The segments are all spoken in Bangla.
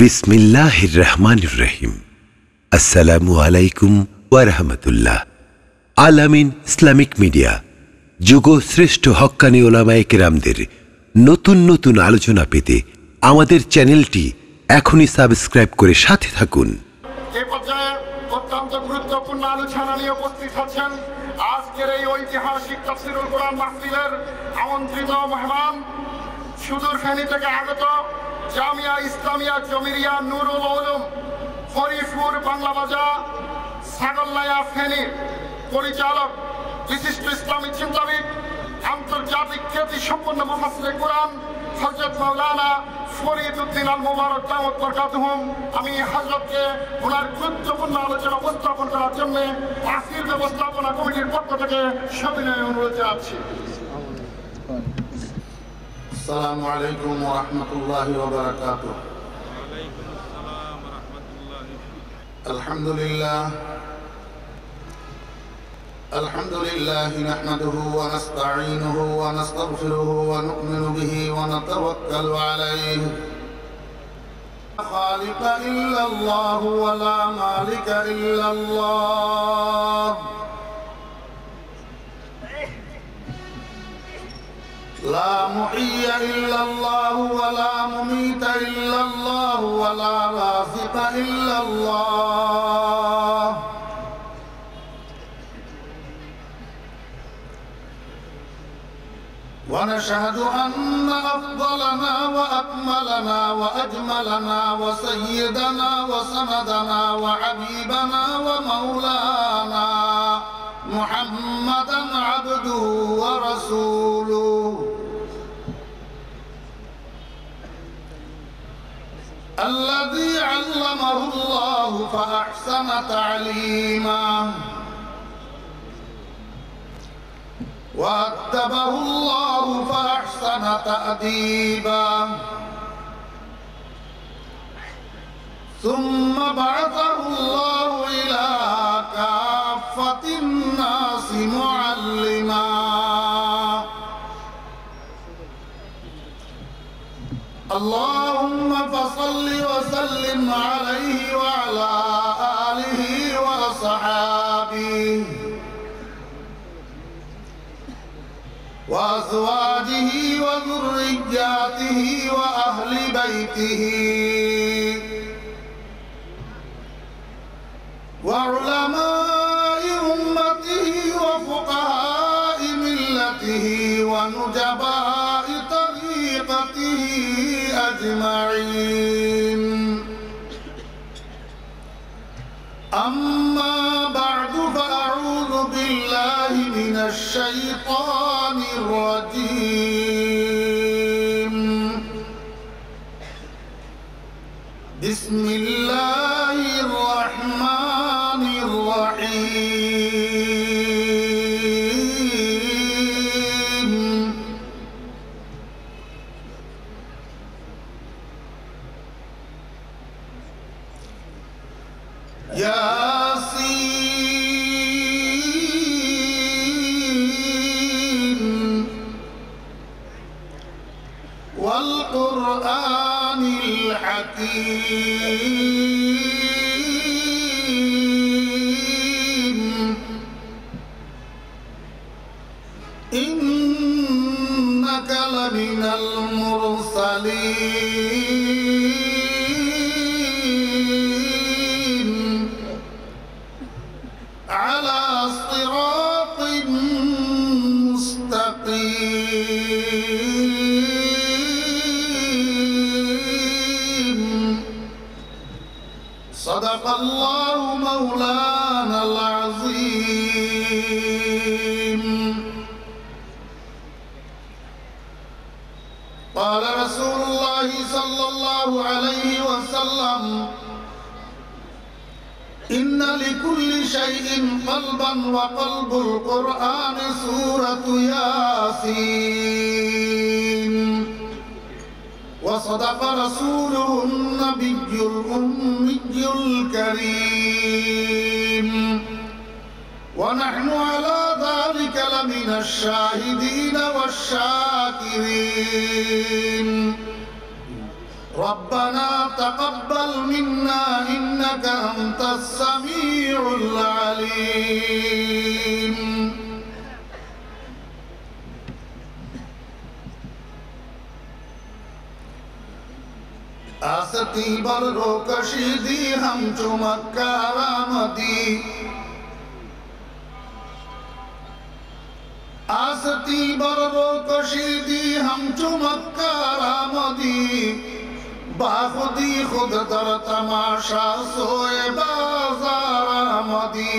বিসমিল্লাহির রহমানির রহিম আসসালামু আলাইকুম ওয়ারহমতুল্লাহ আলামিন ইসলামিক মিডিয়া, যুগ শ্রেষ্ঠ হক্কানি ওলামায়ে কেরামদের নতুন নতুন আলোচনা পেতে আমাদের চ্যানেলটি এখনই সাবস্ক্রাইব করে সাথে থাকুন। আমন্ত্রিত মেহমান। থেকে আগত জামিয়া ইসলামিয়া জমিরিয়া নুরুল উলুম হরিপুর বাংলা বাজার, ছাগলনায়া ফেনীর পরিচালক, বিশিষ্ট ইসলামী চিন্তাবিদ, আন্তর্জাতিক খ্যাতি সম্পন্ন মোহাম্মদ কোরআন হজরত মৌলানা ফরিদ উদ্দিন আল মুবারক দামত বরকাতুহুম। আমি হজরতকে ওনার গুরুত্বপূর্ণ আলোচনা উপস্থাপন করার জন্য আসির ব্যবস্থাপনা কমিটির পক্ষ থেকে সবিনয় অনুরোধ জানাচ্ছি। السلام عليكم ورحمة الله وبركاته. الحمد لله. الحمد لله نحمده ونستعينه ونستغفره ونؤمن به ونتوكل عليه. لا خالق إلا الله ولا مالك إلا الله. لا محيي إلا الله ولا مميت إلا الله ولا رازق إلا الله. ونشهد أن أفضلنا وأكملنا وأجملنا وسيدنا وسندنا وحبيبنا ومولانا محمدا عبده ورسوله. الذي علمه الله فأحسن تعليمه وأدبه الله فأحسن تأديبا. ثم بعثه الله إلى كافة الناس معلما. اللهم فصل وسلم عليه وعلى آله وأصحابه وأزواجه وذرياته وأهل بيته. وعلماء أمته وفقهاء ملته ونجباء طريقته أجمعين. أما بعد فأعوذ بالله من الشيطان الرجيم. بسم الله من الشاهدين والشاكرين. ربنا تقبل منا إنك أنت السميع العليم. آستی بر كشيدي هم ہم چمکارا آستی برب و کشیدی همچو مکه آمدی با خودی خود در تماشا سوئے بازار آمدی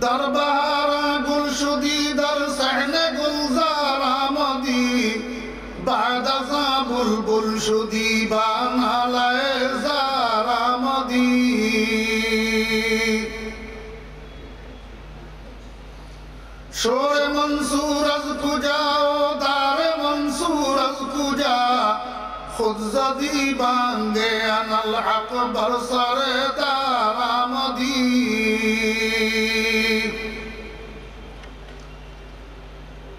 در بهارا گل شدی در صحن گلزار آمدی بعد از بلبل شدی با نالا শোরে মনসুর আজ কুজা ও দারে মনসুর আজ কুজা খুদ যদি বাঙ্গে আনাল হক বরসরে দারামদি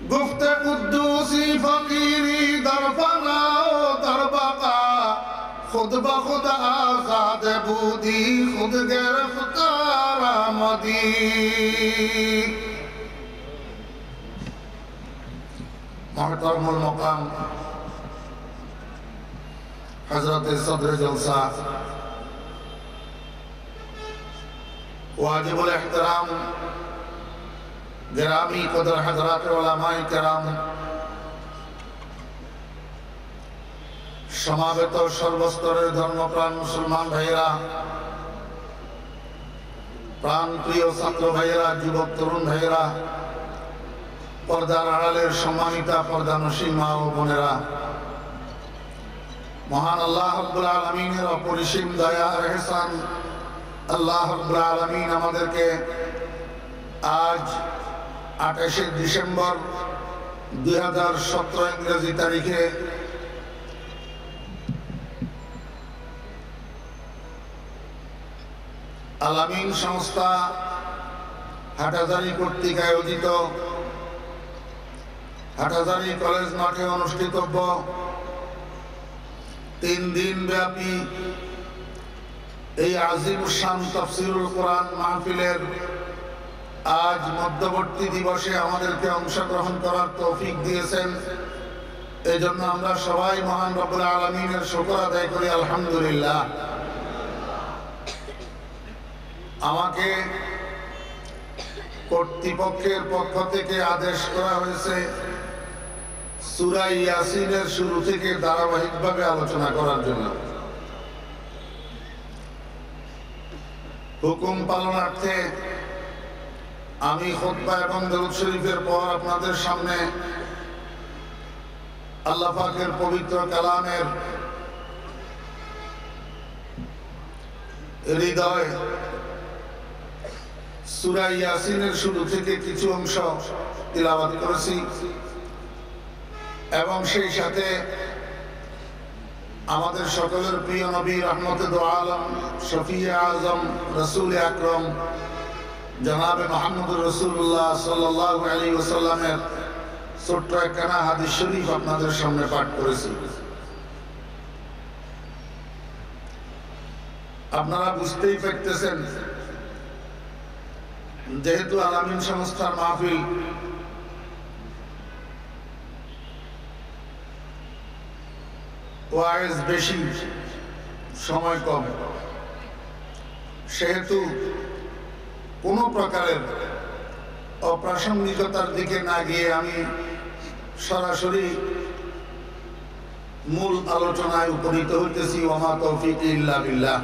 গুফত কুদ্দুসি ফকিরি দরফনা ও দরবাকা খুদ বখুদ আজাদ বুদি খুদ গেরফতার আমদি মহতরমুল মোকাম। হজরত সদর জলসা ওয়াজিবুল এহতরাম, গ্রামী কদর হজরত ওলামাই কেরাম, সমাবেত সর্বস্তরের ধর্মপ্রাণ মুসলমান ভাইরা প্রাণ প্রিয় ছাত্র ভাইরা যুবক তরুণ ভাইরা পর্দার আড়ালের সম্মানিতা পর্দানসী মা ও বোনেরা, মহান আল্লাহ রব্বুল আলমিনের অপরিসীম দয়া রেহসান আল্লাহ রব্বুল আলমিন আমাদেরকে আজ আঠাশে ডিসেম্বর দুই হাজার সতেরো ইংরেজি তারিখে আলামিন সংস্থা হাটাজারি কর্তৃক আয়োজিত হাটাজারি কলেজ মাঠে অনুষ্ঠিতব্য তিন দিন ব্যাপী এই আজিম শান তফসিরুল কোরআন মাহফিলের আজ মধ্যবর্তী দিবসে আমাদেরকে অংশগ্রহণ করার তৌফিক দিয়েছেন। এই জন্য আমরা সবাই মহান রব্বুল আলমিনের শুকর আদায় করি, আলহামদুলিল্লাহ। আমাকে কর্তৃপক্ষের পক্ষ থেকে আদেশ করা হয়েছে সুরাই ইয়াসিনের শুরু থেকে ধারাবাহিকভাবে আলোচনা করার জন্য। হুকুম পালনার্থে আমি খোদ্া এবং দরুদ শরীফের পর আপনাদের সামনে আল্লাহ পাকের পবিত্র কালামের হৃদয় সুরাই ইয়াসিনের শুরু থেকে কিছু অংশ তিলাবাত করেছি। এবং সেই সাথে আমাদের সকলের প্রিয় নবী রহমত আলম, শফিয়া আজম, রসুল আকরম, জনাবে মাহমুদুর রসুল্লাহ সাল্লাহ আলী ওসাল্লামের ছোট্ট একখানা হাদিস শরীফ আপনাদের সামনে পাঠ করেছি। আপনারা বুঝতেই পারতেছেন, যেহেতু আলামিন সংস্থার মাহফিল ওয়াইজ বেশি, সময় কম। সেহেতু কোনো প্রকারের অপ্রাসঙ্গিকতার দিকে না গিয়ে আমি সরাসরি মূল আলোচনায় উপনীত হইতেছি, ওমা তৌফিক ইল্লা বিল্লাহ।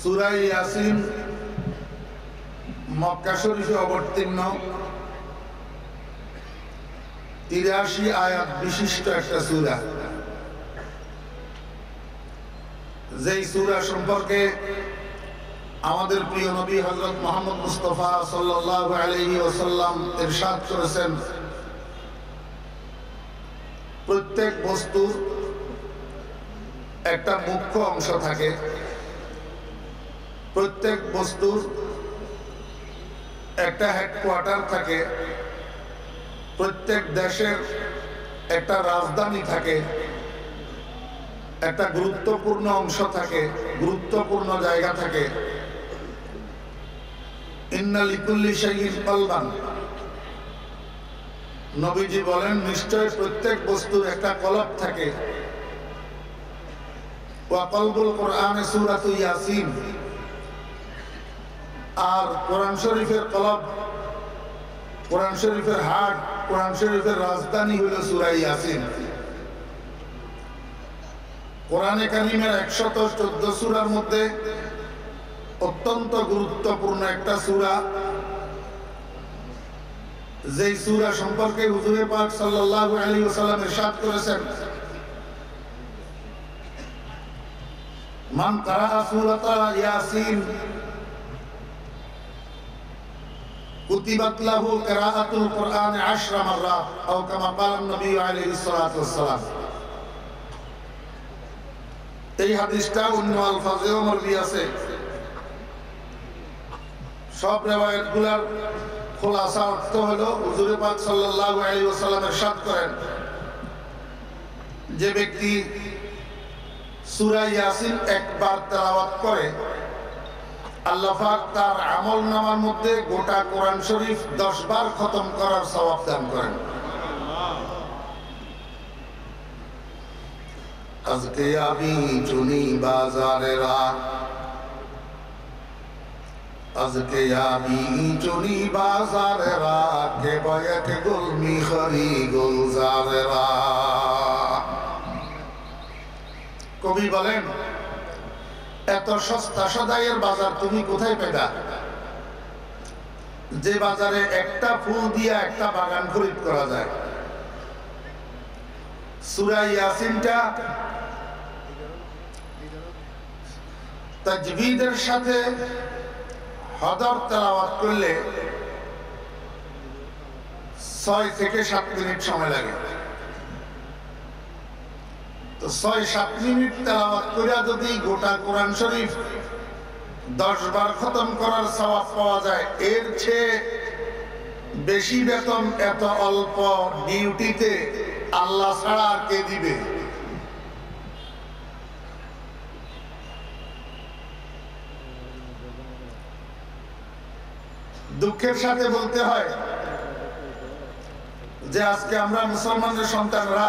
সুরাই ইয়াসিন মক্কা শরীফে অবতীর্ণ। তিরাশি আয়াত বিশিষ্ট একটা সুরা। যেই সুরা সম্পর্কে আমাদের প্রিয় নবী হজরত মোহাম্মদ মুস্তফা সাল্লাহ আলহি ওসাল্লাম ইরশাদ করেছেন, প্রত্যেক বস্তুর একটা মুখ্য অংশ থাকে। প্রত্যেক বস্তুর একটা হেডকোয়ার্টার থাকে। প্রত্যেক দেশের একটা রাজধানী থাকে, একটা গুরুত্বপূর্ণ অংশ থাকে, গুরুত্বপূর্ণ জায়গা থাকে। নবীজি বলেন, নিশ্চয় প্রত্যেক বস্তুর একটা কলব থাকে। আর কোরআন শরীফের কলব, কোরআন শরীফের হাট কোরআন শরীফের রাজধানী হলো সুরা ইয়াসিন। কোরআনে কারিমের একশত চোদ্দ সুরার মধ্যে অত্যন্ত গুরুত্বপূর্ণ একটা সুরা। যেই সুরা সম্পর্কে হুজুরে পাক সাল্লাল্লাহু আলাইহি ওয়াসাল্লাম ইরশাদ করেছেন, মান কারা সূরাতা ইয়াসিন কুতিবাত লাহু কিরাআতুল কুরআন 10 মাররাত আও কামা ক্বালা নবী আলাইহিস সালাতু ওয়াসসালাম। এই হাদিসটা অন্য আলফাজেও আছে। সব রেওয়ায়াতগুলার খোলাসা অর্থ হলো, হুজুরে পাক করেন, যে ব্যক্তি সূরা ইয়াসিন একবার তেলাওয়াত করে আল্লাহ তার আমল নামার মধ্যে গোটা কোরআন শরীফ 10 বার খতম করার সওয়াব দান করেন। আজকে আমি চুনি বাজারে রাত। আজকে আমি চুনি বাজারে রাত। কে বয়ক গুলমি খরি গুলজারে কবি বলেন এত সস্তা সদাইয়ের বাজার তুমি কোথায় পেতা যে বাজারে একটা ফুল দিয়ে একটা বাগান খরিদ করা যায়। সুরাই ইয়াসিনটা তাজবিদের সাথে হদর তেলাওয়াত করলে ছয় থেকে সাত মিনিট সময় লাগে। এর চেয়ে বেশি বেতন এত অল্প ডিউটিতে আল্লাহ ছাড়া আর কে দিবে? দুঃখের সাথে বলতে হয় যে আজকে আমরা মুসলমানদের সন্তানরা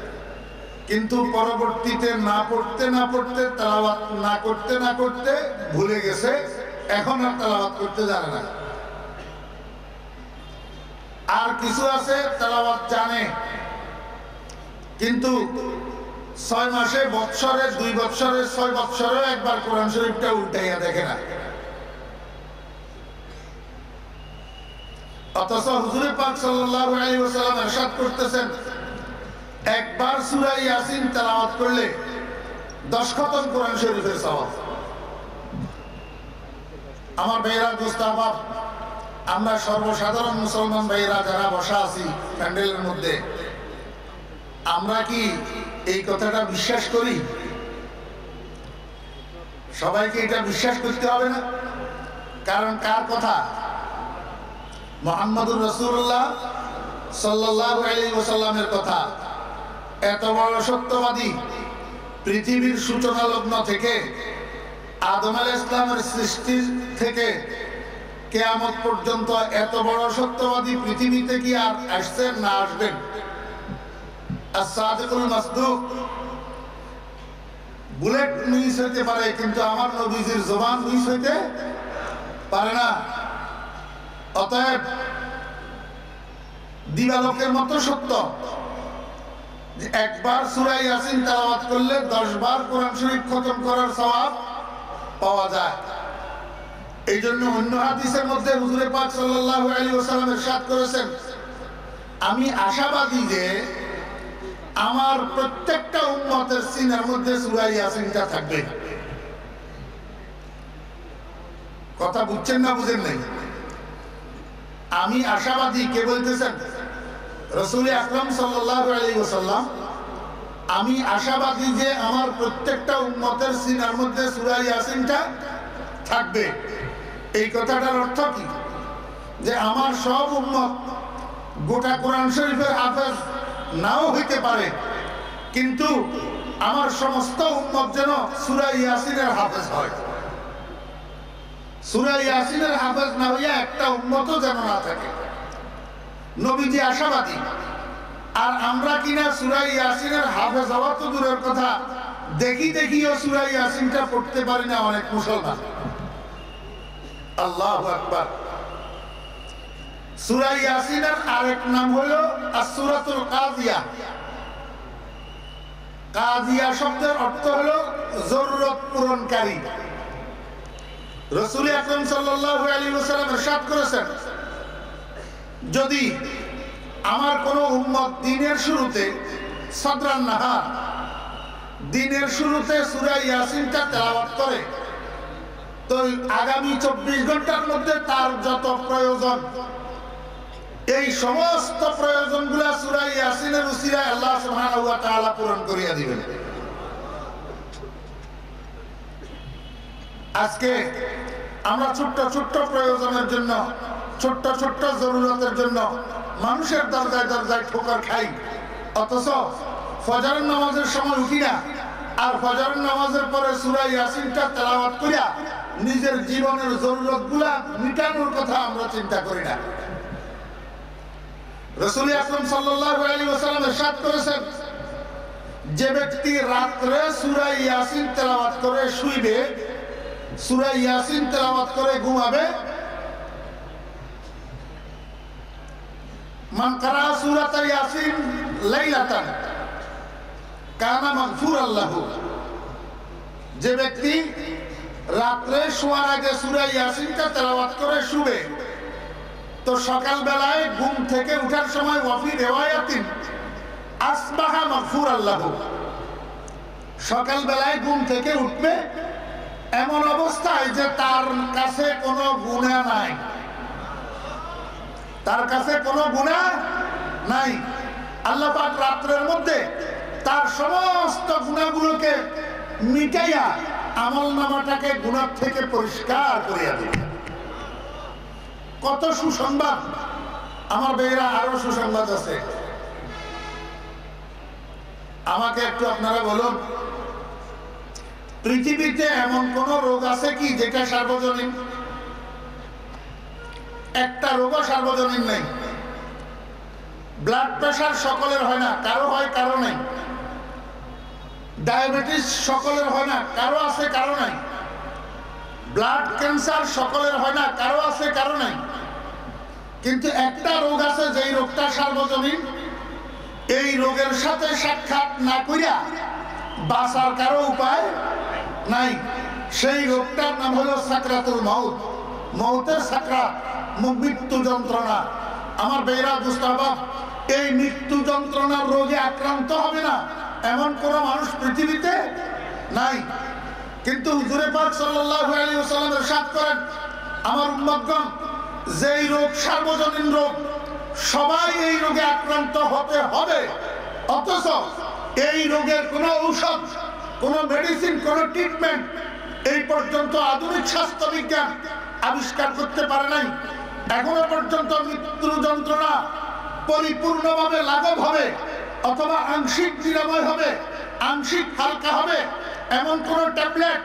কিন্তু পরবর্তীতে না পড়তে না পড়তে, তেলাওয়াত না করতে না করতে ভুলে গেছে, এখন আর তেলাওয়াত করতে জানে না। আর কিছু আছে তেলাওয়াত জানে, কিন্তু ছয় মাসে বৎসরে, দুই বৎসরে, ছয় বৎসরে একবার কোরআন শরীফটা উল্টাইয়া দেখে না। অথচ হুজুরে পাক সাল্লাল্লাহু আলাইহি ওয়াসাল্লাম ইরশাদ করতেছেন একবার সূরা ইয়াসিন তেলাওয়াত করলে 10 খতম কোরআন শরীফের সওয়াব। আমার ভাইরা দোস্ত, আমার সর্বসাধারণ মুসলমান ভাইরা যারা বসা আছি প্যান্ডেলের মধ্যে, আমরা কি এই কথাটা বিশ্বাস করি? সবাইকে এটা বিশ্বাস করতে হবে না? কারণ কার কথা? মোহাম্মদুর রসুল্লাহ সাল্লাহ আলী ওসাল্লামের কথা। এত বড় সত্যবাদী পৃথিবীর সূচনা লগ্ন থেকে আদম আল ইসলামের সৃষ্টির থেকে কেয়ামত পর্যন্ত এত বড় সত্যবাদী পৃথিবীতে কি আর আসছেন না আসবেন? বুলেট মিস হইতে পারে, কিন্তু আমার নবীজির জবান মিস হইতে পারে না। অতএব দিবালোকের মতো সত্য একবার সুরাই ইয়াসিন তেলাওয়াত করলে দশ বার কোরআন শরীফ খতম করার স্বভাব পাওয়া যায়। এই জন্য অন্য হাদিসের মধ্যে হুজুরে পাক সাল্লাল্লাহু আলাইহি ওয়াসাল্লাম ইরশাদ করেছেন, আমি আশাবাদী যে আমার প্রত্যেকটা উম্মতের সিনার মধ্যে সূরা ইয়াসিনটা থাকবে। কথা বুঝছেন না বুঝেন নাই? আমি আশাবাদী কে বলতেছেন? রসুল আকরম সাল্লাহ আলী ওসাল্লাম আমি আশাবাদী যে আমার প্রত্যেকটা উন্মতের সিনার মধ্যে সুরাই ইয়াসিনটা থাকবে। এই কথাটার অর্থ কি? যে আমার সব উন্মত গোটা কোরআন শরীফের হাফেজ নাও হইতে পারে, কিন্তু আমার সমস্ত উন্মত যেন সুরাই ইয়াসিনের হাফেজ হয়। সুরাই ইয়াসিনের হাফেজ না হইয়া একটা উন্মত যেন না থাকে। নবীজি আশাবাদী। আর আমরা কিনা সুরাই ইয়াসিনের হাফেজ হওয়া তো দূরের কথা। দেখি, দেখিও সুরাই ইয়াসিনটা পড়তে পারি না অনেক মুসলমান। আল্লাহ আকবার। সুরাই ইয়াসিনের আরেক নাম হলো আসুরাতুল কাজিয়া। কাজিয়া শব্দের অর্থ হলো জরুরত পূরণকারী। রসুল আকরম সাল্লাল্লাহু আলাইহি ওয়াসাল্লাম করেছেন যদি আমার কোন উম্মত দিনের শুরুতে সদরান দিনের শুরুতে সুরা ইয়াসিনটা তেলাওয়াত করে, তো আগামী চব্বিশ ঘণ্টার মধ্যে তার যত প্রয়োজন, এই সমস্ত প্রয়োজনগুলা সুরা ইয়াসিনের উসিরায় আল্লাহ তাআলা পূরণ করিয়া দিবেন। আজকে আমরা ছোট্ট ছোট্ট প্রয়োজনের জন্য ছোট্ট ছোট্ট জরুরতের জন্য মানুষের দরজায় দরজায় ঠোকর খাই। অথচ ফজরের নামাজের সময় উঠি না, আর ফজরের নামাজের পরে সুরা ইয়াসিনটা তেলাওয়াত করিয়া নিজের জীবনের জরুরতগুলা মিটানোর কথা আমরা চিন্তা করি না। রসুল যে ব্যক্তি রাত্রে করে শুইবে করে ঘুমাবে মান কারা সূরাত ইয়াসিন লাইলাতান। কানা মাগফুরাল লাহু যে ব্যক্তি রাত্রে শোয়ার আগে সূরা ইয়াসিনটা তেলাওয়াত করে শুবে, তো সকাল বেলায় ঘুম থেকে উঠার সময় ওয়াফি রেওয়ায়াতিন আসবাহা মাগফুর আল্লাহ। সকাল বেলায় ঘুম থেকে উঠবে এমন অবস্থায় যে তার কাছে কোনো গুণা নাই। তার কাছে কোনো গুণা নাই। আল্লাহ পাক রাত্রের মধ্যে তার সমস্ত গুণাগুলোকে মিটাইয়া আমল নামাটাকে গুণার থেকে পরিষ্কার করিয়া দিবে কত সুসংবাদ। আমার বেয়েরা আরও সুসংবাদ আছে। আমাকে একটু আপনারা বলুন, পৃথিবীতে এমন কোন রোগ আছে কি যেটা সার্বজনীন? একটা রোগও সার্বজনীন নেই। ব্লাড প্রেশার সকলের হয় না, কারও হয়, কারও নেই। ডায়াবেটিস সকলের হয় না, কারও আছে, কারও নাই। ব্লাড ক্যান্সার সকলের হয় না, কারও আছে, কারও নাই। কিন্তু একটা রোগ আছে যেই রোগটা সার্বজনীন, এই রোগের সাথে সাক্ষাৎ না করিয়া বাঁচার কারও উপায় নাই। সেই রোগটার নাম হলো সাকরাতুল মাউত। মৌতের সাকরাত মৃত্যু যন্ত্রণা। আমার বেরা দুস্তাবাব এই মৃত্যু যন্ত্রণার রোগে আক্রান্ত হবে না, এমন কোন মানুষ পৃথিবীতে নাই। কিন্তু হুজুরে পাক সাল্লাল্লাহু আলাইহি ওয়াসাল্লাম ইরশাদ করেন, আমার উম্মতগণ, যেই রোগ সার্বজনীন রোগ, সবাই এই রোগে আক্রান্ত হতে হবে। অথচ এই রোগের কোনো ঔষধ, কোনো মেডিসিন কোনো ট্রিটমেন্ট এই পর্যন্ত আধুনিক স্বাস্থ্য বিজ্ঞান আবিষ্কার করতে পারে নাই। এখনও পর্যন্ত মৃত্যু যন্ত্রণা পরিপূর্ণভাবে লাঘব হবে, অথবা আংশিক নিরাময় হবে, আংশিক হালকা হবে। এমন কোন ট্যাবলেট,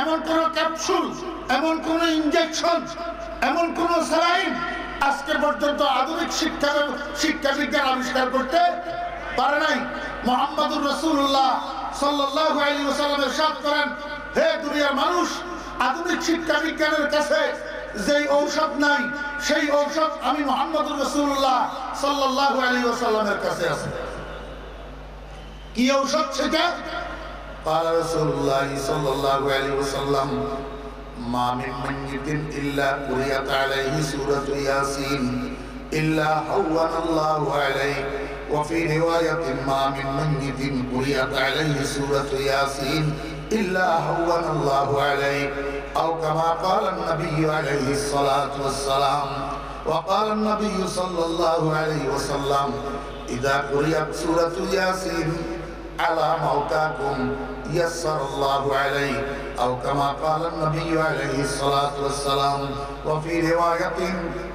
এমন কোন ক্যাপসুল, এমন কোন ইনজেকশন, এমন কোন স্যালাইন আজকে পর্যন্ত আধুনিক শিক্ষা শিক্ষা বিজ্ঞান আবিষ্কার করতে পারে নাই। মোহাম্মদুর রসুল্লাহ সাল্লাহ সাত করেন, হে দুনিয়ার মানুষ আধুনিক শিক্ষা বিজ্ঞানের কাছে যেই ঔষধ নাই সেই ঔষধ আমি মোহাম্মদুর রসুল্লাহ সাল্লাহ আলী ওসাল্লামের কাছে আছে কি ঔষধ সেটা قال رسول الله صلى الله عليه وسلم ما من ميت إلا قرئت عليه سورة ياسين إلا هون الله عليه وفي رواية ما من ميت قرئت عليه سورة ياسين إلا هون الله عليه أو كما قال النبي عليه الصلاة والسلام وقال النبي صلى الله عليه وسلم إذا قرئت سورة ياسين على موتاكم يسر الله عليه أو كما قال النبي عليه الصلاة والسلام وفي رواية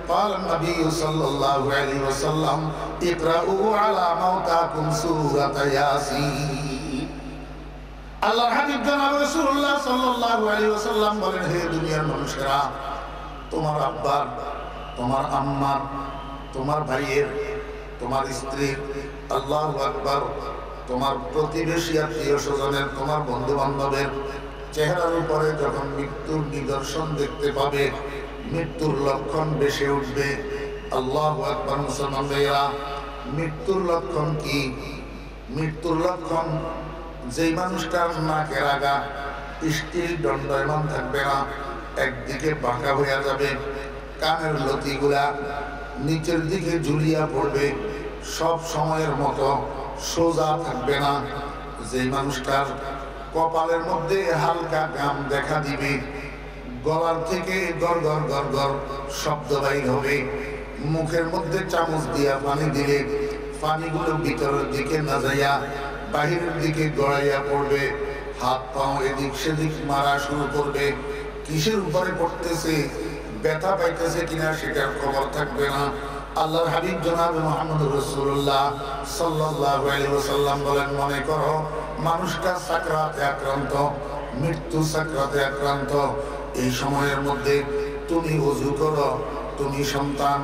قال النبي صلى الله عليه وسلم اقرأوا على موتاكم سورة ياسين আল্লাহ হাবিব জানাব রাসূলুল্লাহ সাল্লাল্লাহু আলাইহি ওয়াসাল্লাম বলেন, হে দুনিয়ার মানুষেরা, তোমার আব্বার তোমার আম্মার তোমার ভাইয়ের, তোমার স্ত্রীর আল্লাহু আকবার, তোমার প্রতিবেশী আত্মীয় স্বজনের, তোমার বন্ধু বান্ধবের চেহারার উপরে যখন মৃত্যুর নিদর্শন দেখতে পাবে, মৃত্যুর লক্ষণ বেশি উঠবে। আল্লাহ আকবর, মুসলমান ভাইয়েরা, মৃত্যুর লক্ষণ কি? মৃত্যুর লক্ষণ যেই মানুষটার নাকের আগা স্টিল দণ্ডয়মান থাকবে না, একদিকে বাঁকা হইয়া যাবে, কানের লতিগুলা নিচের দিকে ঝুলিয়া পড়বে, সব সময়ের মতো সোজা থাকবে না। যেই মানুষটার কপালের মধ্যে হালকা গাম দেখা দিবে, গলার থেকে গড় গড় গড় গড় শব্দ বাইর হবে। মুখের মধ্যে চামচ দিয়া পানি দিলে পানিগুলো ভিতরের দিকে না যাইয়া বাহিরের দিকে গড়াইয়া পড়বে, হাত পাও এদিক সেদিক মারা শুরু করবে। কিসের উপরে পড়তেছে? ব্যথা পাইতেছে কিনা সেটার খবর থাকবে না। আল্লাহর হাবিব জনাব মোহাম্মদ রসুল্লাহ আলাইহি বলেন, মনে করো, মানুষটা সাকরাতে আক্রান্ত, মৃত্যু সাকরাতে আক্রান্ত। এই সময়ের মধ্যে তুমি অজু করো, তুমি সন্তান,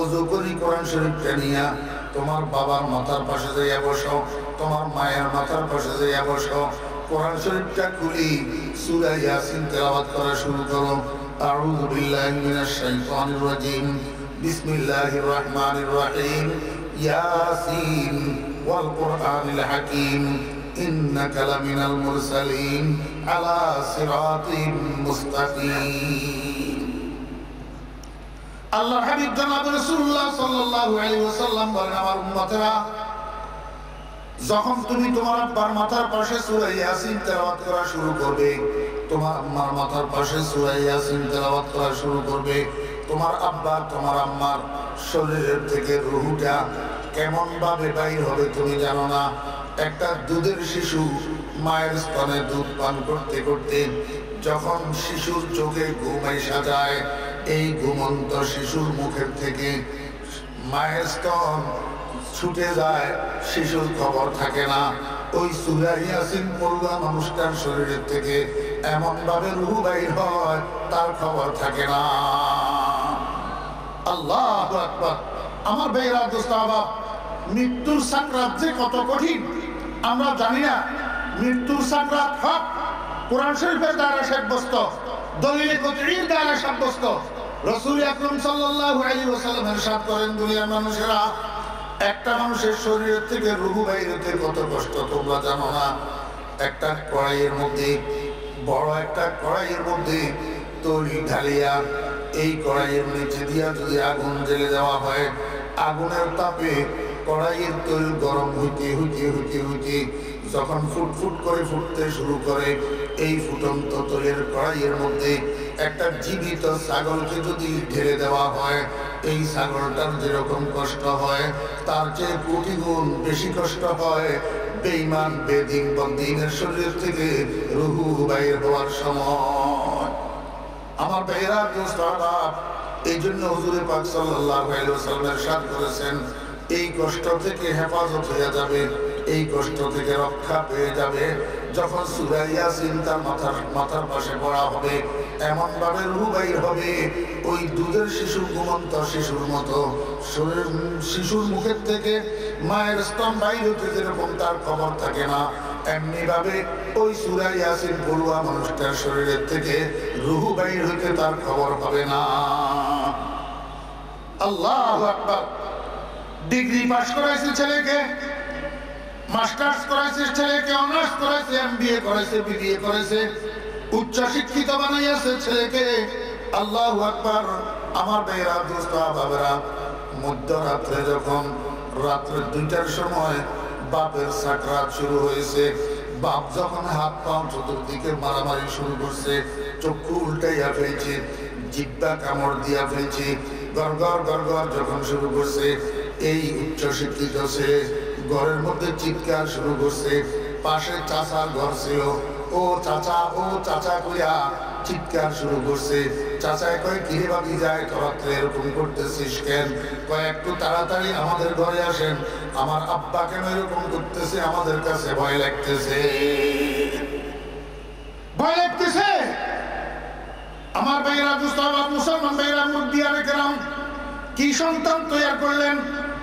অজু করি কোরআন শরীফটা নিয়া তোমার বাবার মাথার পাশে যাইয়া বসো। তোমার মায়ের মাথার পাশে যাইয়া বসো কোরআন শরীফটা খুলি সূরা ইয়াসিন তেলাওয়াত করা শুরু করো আউযু বিল্লাহি মিনাশ শাইতানির রাজিম বিসমিল্লাহির রহমানির রহিম ইয়াসিন ওয়াল কোরআনিল হাকিম إنك لمن المرسلين على صراط مستقيم আল্লাহ হাবিব জনাব রাসূলুল্লাহ সাল্লাল্লাহু আলাইহি ওয়াসাল্লাম বলেন আমার উম্মতেরা যখন তুমি তোমার আব্বার মাথার পাশে সূরা ইয়াসিন তেলাওয়াত করা শুরু করবে, তোমার আম্মার মাথার পাশে সূরা ইয়াসিন তেলাওয়াত করা শুরু করবে, তোমার আব্বা, তোমার আম্মার শরীরের থেকে রুহুটা কেমন ভাবে বাইর হবে তুমি জানো না। একটা দুধের শিশু মায়ের স্তনে দুধ পান করতে করতে যখন শিশুর চোখে ঘুম ঘুমাই সাজায় এই ঘুমন্ত শিশুর মুখের থেকে মায়ের স্তন ছুটে যায়, শিশুর খবর থাকে না। ওই সুরাইয়াসিন পড়ুয়া মানুষটার শরীরের থেকে এমন ভাবে রুহু বাইর হয়, তার খবর থাকে না। আল্লাহ আকবার। আমার ভাইয়েরা দোস্ত আবাব মৃত্যুর সাকরাত যে কত কঠিন, আমরা জানি না। মৃত্যুর সাকরাত হক কোরআন শরীফের দ্বারা সাব্যস্ত, দলিল কতরির দ্বারা সাব্যস্ত? রসুল আকরম সাল্লাল্লাহু আলাইহি ওয়াসাল্লাম ইরশাদ করেন দুনিয়ার মানুষেরা। একটা মানুষের শরীরের থেকে রুহু বাইর হতে কত কষ্ট, তোমরা জানো না? একটা কড়াইয়ের মধ্যে, বড় একটা কড়াইয়ের মধ্যে তৈরি ঢালিয়া এই কড়াইয়ের নিচে দিয়া যদি আগুন জ্বেলে দেওয়া হয়, আগুনের তাপে কড়াইয়ের তৈল গরম হইতে হইতে হইতে হইতে যখন ফুটফুট করে ফুটতে শুরু করে, এই ফুটন্ত তৈলের কড়াইয়ের মধ্যে একটা জীবিত ছাগলকে যদি ঢেলে দেওয়া হয় এই ছাগলটার যেরকম কষ্ট হয়, তার চেয়ে কোটি গুণ বেশি কষ্ট হয়। বেইমান বেদিন বদিনের শরীর থেকে রুহু বাইর হওয়ার সময়। আমার দোস্তারা, এই জন্য হুজুরে পাক সাল্লাল্লাহু আলাইহি ওয়াসাল্লামের সাথ করেছেন, এই কষ্ট থেকে হেফাজত হয়ে যাবে, এই কষ্ট থেকে রক্ষা পেয়ে যাবে। যখন সূরা ইয়াসিন তার মাথার মাথার পাশে পড়া হবে এমন ভাবে রূহ বাইর হবে, ওই দুধের শিশু ঘুমন্ত শিশুর মতো। শিশুর মুখের থেকে মায়ের স্তন বাইর হতে যেরকম তার খবর থাকে না। এমনি ভাবে ওই সুরা ইয়াসিন পড়ুয়া মানুষটার শরীরের থেকে রুহু বাইর হইতে তার খবর হবে না। আল্লাহ আকবার। ডিগ্রি পাস করাইছে ছেলেকে, মাস্টার্স করাইছে ছেলেকে, অনার্স করাইছে, এমবিএ করাইছে, বিবিএ করেছে উচ্চ শিক্ষিত বানাইয়াছে ছেলেকে আল্লাহ আকবার। আমার মেয়েরা, দোস্ত বাবেরা মধ্যরাত্রে যখন রাত্রে দুইটার সময় বাপের সাকরাত শুরু হয়েছে, বাপ যখন হাত পাও চতুর্দিকে মারামারি শুরু করছে, চক্ষু উল্টাইয়া ফেলছে, জিব্বা কামড় দিয়া ফেলছে গড়গড় গড়গড় যখন শুরু করছে, এই উচ্চ শিক্ষিত ছেলে ঘরের মধ্যে চিৎকার শুরু করছে, পাশে চাচার ঘর ছিল ও চাচা ও চাচা কইয়া চিৎকার শুরু করছে। চাচায় কয় কিরে বাকি যায় তোরা এরকম করতেছিস কেন? কয়, একটু তাড়াতাড়ি আমাদের ঘরে আসেন। আমার আব্বা কেন এরকম করতেছে? আমাদের কাছে ভয় লাগতেছে। ভয় লাগতেছে? আমার ভাইয়েরা দুস্তাবাদ মুসলমান ভাইয়েরা মুরব্বিয়ারে কেরাম কি সন্তান তৈরি করলেন?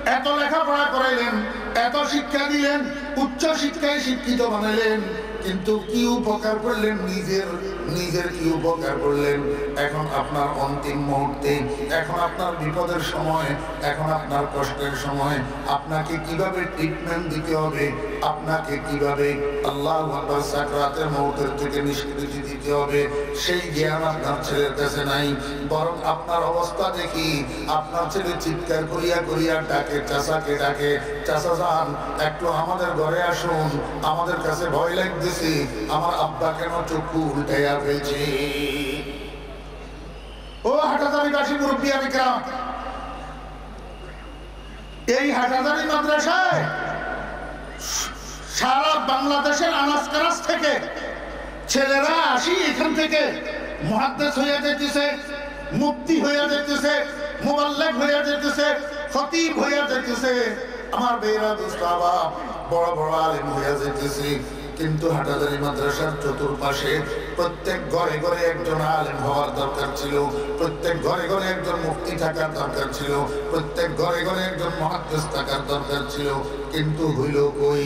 এত লেখাপড়া করাইলেন, এত শিক্ষা দিলেন, উচ্চ শিক্ষায় শিক্ষিত বানাইলেন। কিন্তু কি উপকার করলেন নিজের নিজের কি উপকার করলেন, এখন আপনার অন্তিম মুহূর্তে, এখন আপনার বিপদের সময়, এখন আপনার কষ্টের সময়, আপনাকে কীভাবে ট্রিটমেন্ট দিতে হবে, আপনাকে কীভাবে আল্লাহ সাকরাতের মুহূর্তের থেকে নিষ্কৃতি দিতে হবে, সেই জ্ঞান আপনার ছেলের কাছে নাই। বরং আপনার অবস্থা দেখি, আপনার ছেলে চিৎকার করিয়া করিয়া ডাকে চাষাকে ডাকে চাষা যান, একটু আমাদের ঘরে আসুন, আমাদের কাছে ভয় লাগতেছি, আমার আব্বা কেন চক্ষু উল্টাইয়া ফেলছে ও হাটাদারি বাসী মুরব্বী আমি এই হাটাদারি মাদ্রাসায় সারা বাংলাদেশের আনাজ কানাজ থেকে ছেলেরা আসি এখান থেকে। মহাদ্দেশ হইয়া যেতেছে মুক্তি হইয়া যেতেছে মোবাল্লেক হইয়া যেতেছে খতিব হইয়া যেতেছে আমার বেরা দুস্তাবা বড় বড় আলিম হইয়া যেতেছে কিন্তু হাটাদারি মাদ্রাসার চতুর্পাশে প্রত্যেক ঘরে ঘরে একজন আলেম হওয়ার দরকার ছিল, প্রত্যেক ঘরে ঘরে একজন মুক্তি থাকার দরকার ছিল, প্রত্যেক ঘরে ঘরে একজন মহাদ্দেশ থাকার দরকার ছিল, কিন্তু হইল কই?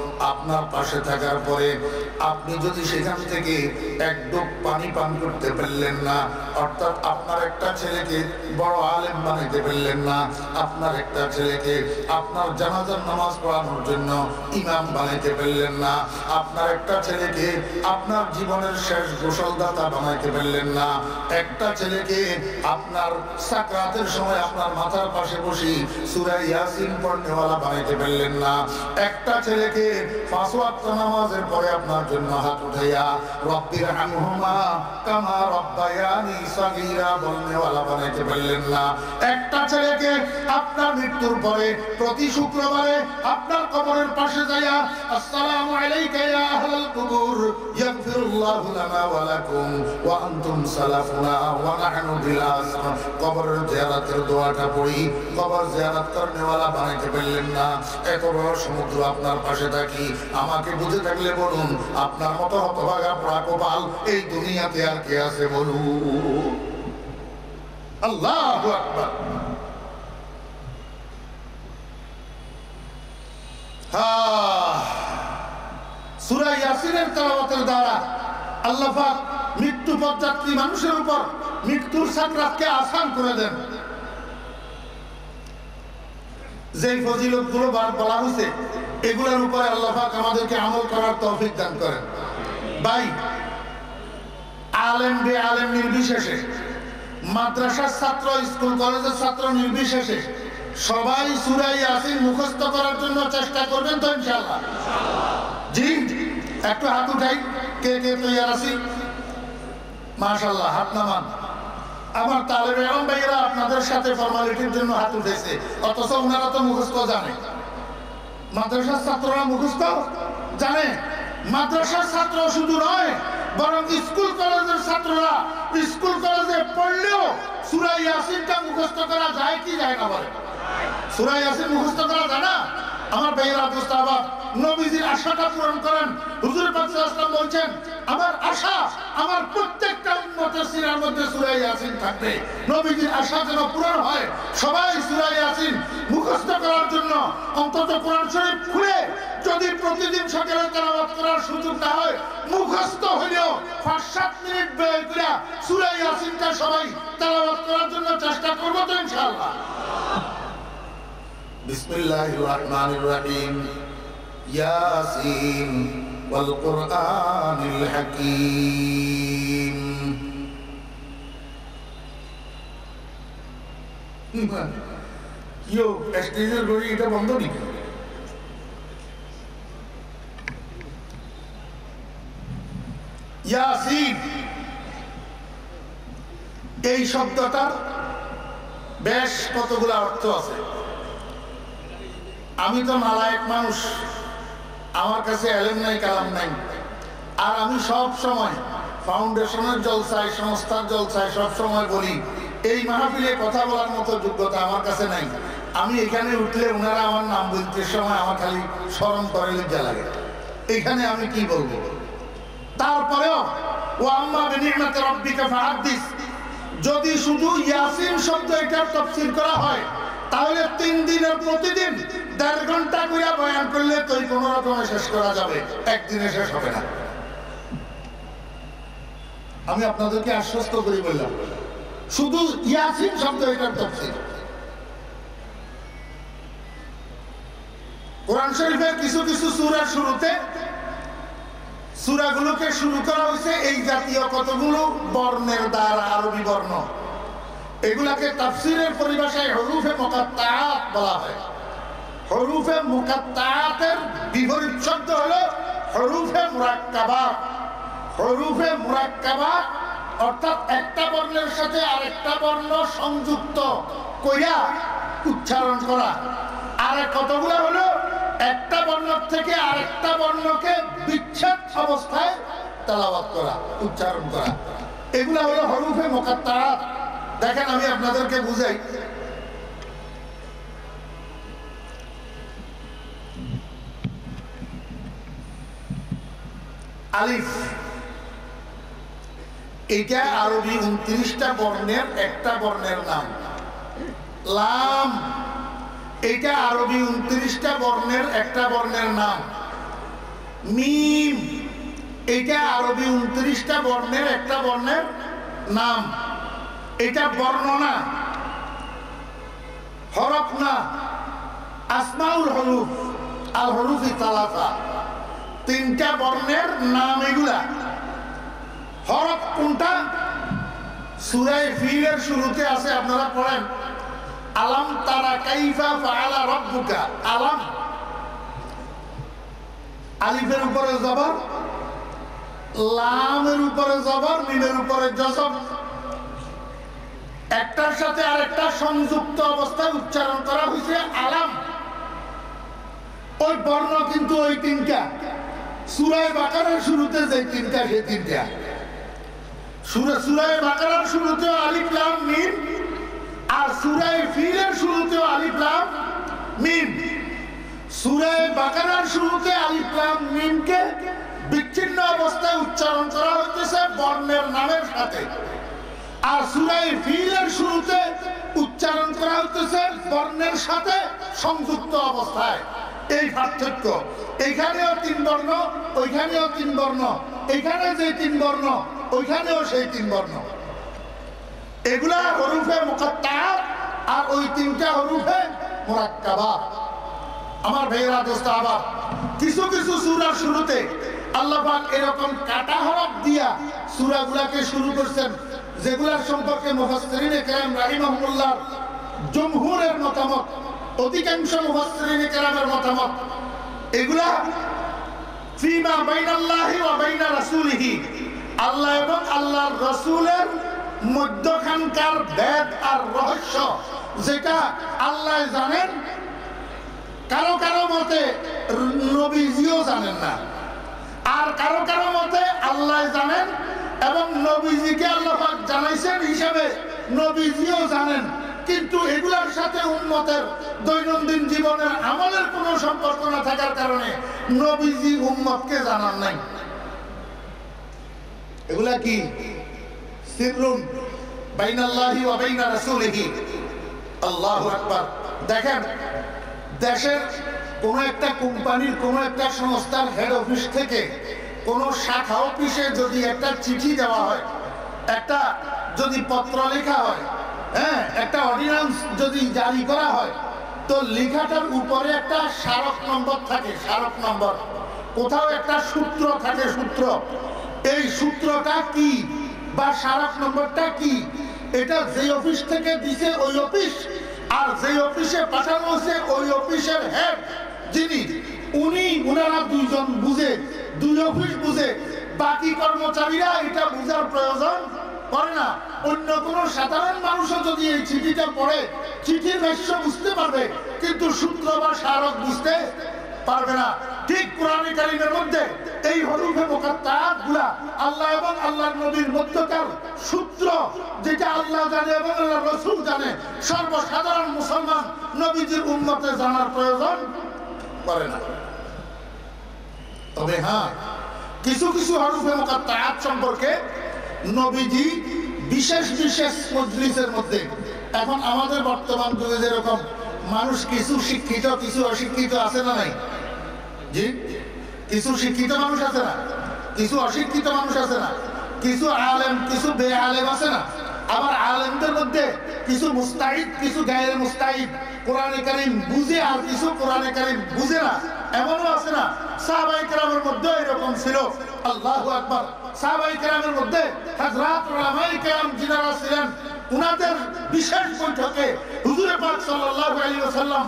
আপনার পাশে থাকার পরে আপনি যদি সেখান থেকে এক ডোক পানি পান করতে পারলেন না, অর্থাৎ আপনার একটা ছেলেকে বড় আলেম বানাইতে পারলেন না, আপনার একটা ছেলেকে আপনার জানাজার নামাজ পড়ানোর জন্য ইমাম বানাইতে পারলেন না, আপনার একটা ছেলেকে আপনার জীবনের শেষ গোসলদাতা বানাইতে পারলেন না, একটা ছেলেকে আপনার সাকরাতের সময় আপনার মাথার পাশে বসি সুরাই ইয়াসিন পড়নেওয়ালা বানাইতে পারলেন না, একটা ছেলেকে নামাজের পরে আপনার জন্য হাত উঠাইয়া হামহুমা কামা বানাইতে পারলেন না। একটা ছেলেকে আপনার মৃত্যুর পরে প্রতি শুক্রবারে আপনার কবরের পাশে যাইয়া, আসসালামু আলাইকা ইয়া কুবুর, ইয়াগফিরুল্লাহু লানা ওয়া লাকুম ওয়া আনতুম সালাফুনা ওয়া নাহনু বিল আসর কবরের জিয়ারতের দোয়াটা পড়ি, কবর জিয়ারত করনেওয়ালা বানাইতে পারলেন না। এত বড় সমুদ্র আপনার পাশে থাকি আমাকে বুঝে থাকলে বলুন, আপনার মতো হতভাগা পড়া কপাল এই দুনিয়াতে আর কে আছে বলুন? আল্লাহ আকবার। সুরা ইয়াসিনের আল্লাহ মৃত্যু পথযাত্রী মানুষের উপর মৃত্যুর সাকরাতকে আসান করে দেন। যে ফজিলতগুলো বলা হয়েছে, এগুলোর উপরে আল্লাহ পাক আমাদেরকে আমল করার তৌফিক দান করেন। ভাই, আলেম বে আলেম নির্বিশেষে, মাদ্রাসার ছাত্র, স্কুল, কলেজের ছাত্র নির্বিশেষে সবাই সুরাই আসিন মুখস্থ করার জন্য চেষ্টা করবেন তো ইনশাআল্লাহ? জি, একটু হাত উঠাই, কে কে তৈয়ার আছি? মাশাল্লাহ হাত নামান। আমার তালেব এবং ভাইয়েরা আপনাদের সাথে ফর্মালিটির জন্য হাত উঠেছে। অথচ ওনারা তো মুখস্থ জানে। মাদ্রাসার ছাত্ররা মুখস্থ জানে। মাদ্রাসার ছাত্র শুধু নয়, বরং স্কুল কলেজের ছাত্ররা স্কুল কলেজে পড়লেও সুরাই ইয়াসিনটা মুখস্থ করা যায় কি যায় না বলে? সুরাই ইয়াসিন মুখস্থ করা যায় না? আমার ভাইয়েরা মুস্তাবাদ নবীজির আশাটা পূরণ করেন। হুজুর পাকসাল্লাম বলছেন আমার আশা, আমার প্রত্যেকটা উন্মতের সিরার মধ্যে সুরাই আসিন থাকবে। নবীজির আশা যেন পূরণ হয়, সবাই সুরাই আসিন মুখস্থ করার জন্য, অন্তত কোরআন শরীফ খুলে, যদি প্রতিদিন সকালে তেলাওয়াত করার সুযোগ না হয়, মুখস্থ হইলেও পাঁচ সাত মিনিট ব্যয় করে সুরাই আসিনটা সবাই তেলাওয়াত করার জন্য চেষ্টা করব তো ইনশাআল্লাহ। বিসমিল্লাহির রহমানির রহিম। ইয়াসিন। والقرآن الحكيم. ইয়ো এক্সটেজের গড়ি এটা বন্ধ নাকি? ইয়াসিন। এই শব্দটার বেশ কতগুলো অর্থ আছে। আমি তো নালায়ক মানুষ। আমার কাছে এলেম নাই কালাম নাই। আর আমি সব সময় ফাউন্ডেশনের জলসায়, সংস্থার জলসায় সব সময় বলি, এই মাহফিলে কথা বলার মতো যোগ্যতা আমার কাছে নাই। আমি এখানে উঠলে ওনারা আমার নাম বলতে সময় আমার খালি স্মরণ করে লজ্জা লাগে। এখানে আমি কি বলব? তারপরেও, ও আম্মা বেনিয়ামতে রব্বিকা ফাহাদ্দিস যদি শুধু ইয়াসিন শব্দ এটার তফসিল করা হয় তাহলে তিন দিনের প্রতিদিন দেড় ঘণ্টা করে বয়ান করলে তো কোনো রকমে শেষ করা যাবে। একদিনে শেষ হবে না। আমি আপনাদেরকে আশ্বস্ত করি বললাম, শুধু ইয়াসিন শব্দ এটার তফসিল। কোরআন শরীফের কিছু কিছু সুরার শুরুতে সুরাগুলোকে শুরু করা হয়েছে, এই জাতীয় কতগুলো বর্ণের দ্বারা আরবি বর্ণ। এগুলাকে তাফসিরের পরিভাষায় হরুফে মোকাত্তাআত বলা হয়। হরুফে মুকাত্তাআতের বিপরীত শব্দ হলো হরুফে মুরাক্কাবাত। হরুফে মুরাক্কাবাত অর্থাৎ একটা বর্ণের সাথে আরেকটা বর্ণ সংযুক্ত কইয়া উচ্চারণ করা। আর কতগুলো হলো? একটা বর্ণ থেকে আরেকটা বর্ণকে বিচ্ছেদ অবস্থায় তেলাওয়াত করা, উচ্চারণ করা। এগুলা হলো হরুফে মোকাত্তারাত দেখেন, আমি আপনাদেরকে বুঝাই। আলিফ, এটা আরবি উনত্রিশটা বর্ণের, একটা বর্ণের নাম। লাম, এটা আরবি উনত্রিশটা বর্ণের, একটা বর্ণের নাম। মিম, এটা আরবি উনত্রিশটা বর্ণের, একটা বর্ণের নাম। এটা বর্ণনা। হরফ না, আসমাউল হরুফ, আল হরুফি তালাতা তিনটা বর্ণের নাম এগুলা। হরফ কোনটা? সুরায় ফিলের শুরুতে আছে, আপনারা পড়েন, আলাম তারা কাইফা ফাআলা রব্বুকা? আলাম। আলিফের উপরে জবর, লামের উপরে জবর, মিমের উপরে জজব একটার সাথে আরেকটা সংযুক্ত অবস্থায় উচ্চারণ করা হয়েছে আলাম। ওই বর্ণ কিন্তু ওই তিনটা। সুরায় বাকারের শুরুতে যে তিনটা, সে তিনটা। সুরে বাকারার শুরুতেও আর সুরায় ফিলের শুরুতেও বাকারার শুরুতে বিচ্ছিন্ন অবস্থায় উচ্চারণ করা হইতেছে বর্ণের নামের সাথে। আর সুরায় ফিলের শুরুতে উচ্চারণ করা হইতেছে বর্ণের সাথে সংযুক্ত অবস্থায়। এই পার্থক্য। এইখানেও তিন বর্ণ, ওইখানেও তিন বর্ণ, এইখানে যে তিন বর্ণ, ওইখানেও সেই তিন বর্ণ। এগুলা হরুফে মুকাত্তাব আর ওই তিনটা হরুফে মুরাক্কাবা। আমার ভাইয়েরা, দোস্ত, আবার কিছু কিছু সূরার শুরুতে আল্লাহ এরকম কাটা হরফ দিয়া সূরাগুলাকে শুরু করছেন। যেগুলার সম্পর্কে মুফাসসিরিনে কেরাম জমহুরের মতামত, অধিকাংশ মুফাসসিরিনে কেরামের মতামত, এগুলা ফিমা বাইনাল্লাহি ওয়া বাইনা রাসূলিহি। আল্লাহ এবং আল্লাহর রাসূলের মধ্যখানকার ভেদ আর রহস্য যেটা আল্লাহ জানেন, কারও কারও মতে নবীজিও জানেন না। আর কারও কারও মতে আল্লাহ জানেন এবং নবীজিকে আল্লাহ পাক জানাইছেন হিসাবে নবীজিও জানেন। কিন্তু এগুলার সাথে উন্মতের দৈনন্দিন জীবনের আমলের কোনো সম্পর্ক না থাকার কারণে নবীজি উম্মতকে জানান নাই। এগুলা কি? সিররুন বাইনাল্লাহি ওয়া বাইনা রাসূলিহি। আল্লাহু আকবার। দেখেন, দেশের কোন একটা কোম্পানির কোন একটা সংস্থার হেড অফিস থেকে কোন শাখা অফিসে যদি একটা চিঠি দেওয়া হয়, একটা যদি পত্র লেখা হয় হ্যাঁ একটা অর্ডিন্যান্স যদি জারি করা হয়, তো লেখাটার উপরে একটা স্মারক নম্বর থাকে, স্মারক নম্বর। কোথাও একটা সূত্র থাকে সূত্র। এই সূত্রটা কি বা স্মারক নম্বরটা কি? এটা যে অফিস থেকে দিছে ওই অফিস, আর যেই অফিসে পাঠানো হয়েছে ওই অফিসের হেড যিনি উনি, উনারা দুইজন বুঝে, দুই অফিস বুঝে। বাকি কর্মচারীরা এটা বুঝার প্রয়োজন করে না। অন্য কোন সাধারণ মানুষও যদি এই চিঠিটা পড়ে, চিঠির ভাষ্য বুঝতে পারবে, কিন্তু সূত্র বা স্মারক বুঝতে পারবে না। ঠিক কোরআনে কারিমের মধ্যে এই হরুফে মোকাত্তাতগুলা আল্লাহ এবং আল্লাহ নবীর মধ্যকার সূত্র, যেটা আল্লাহ জানে এবং আল্লাহ রসুল জানে, সর্বসাধারণ মুসলমান নবীজির উন্মতে জানার প্রয়োজন করে না। তবে হ্যাঁ কিছু কিছু হরুফে মোকাত্তাত সম্পর্কে নবীজি বিশেষ বিশেষ মজলিসের মধ্যে, এখন আমাদের বর্তমান যুগে যেরকম মানুষ কিছু শিক্ষিত, কিছু অশিক্ষিত আছে না নাই? জি? কিছু শিক্ষিত মানুষ আছে না? কিছু অশিক্ষিত মানুষ আছে না? কিছু আলেম, কিছু বে আলেম আছে না? আবার আলেমদের মধ্যে কিছু মুস্তাহিদ, কিছু গায়ের মুস্তাহিদ কোরআনে কারিম বুঝে আর কিছু কোরআনে কারিম বুঝে না, এমনও আছে না সাহাবাই কেরামের মধ্যে এরকম ছিল। আল্লাহ আকবার। সাহাবাই কেরামের মধ্যে হযরত উলামায়ে কেরাম যিনারা ছিলেন, উনাদের বিশেষ বৈঠকে হুজুরে পাক সাল্লাল্লাহু আলাইহি ওয়াসাল্লাম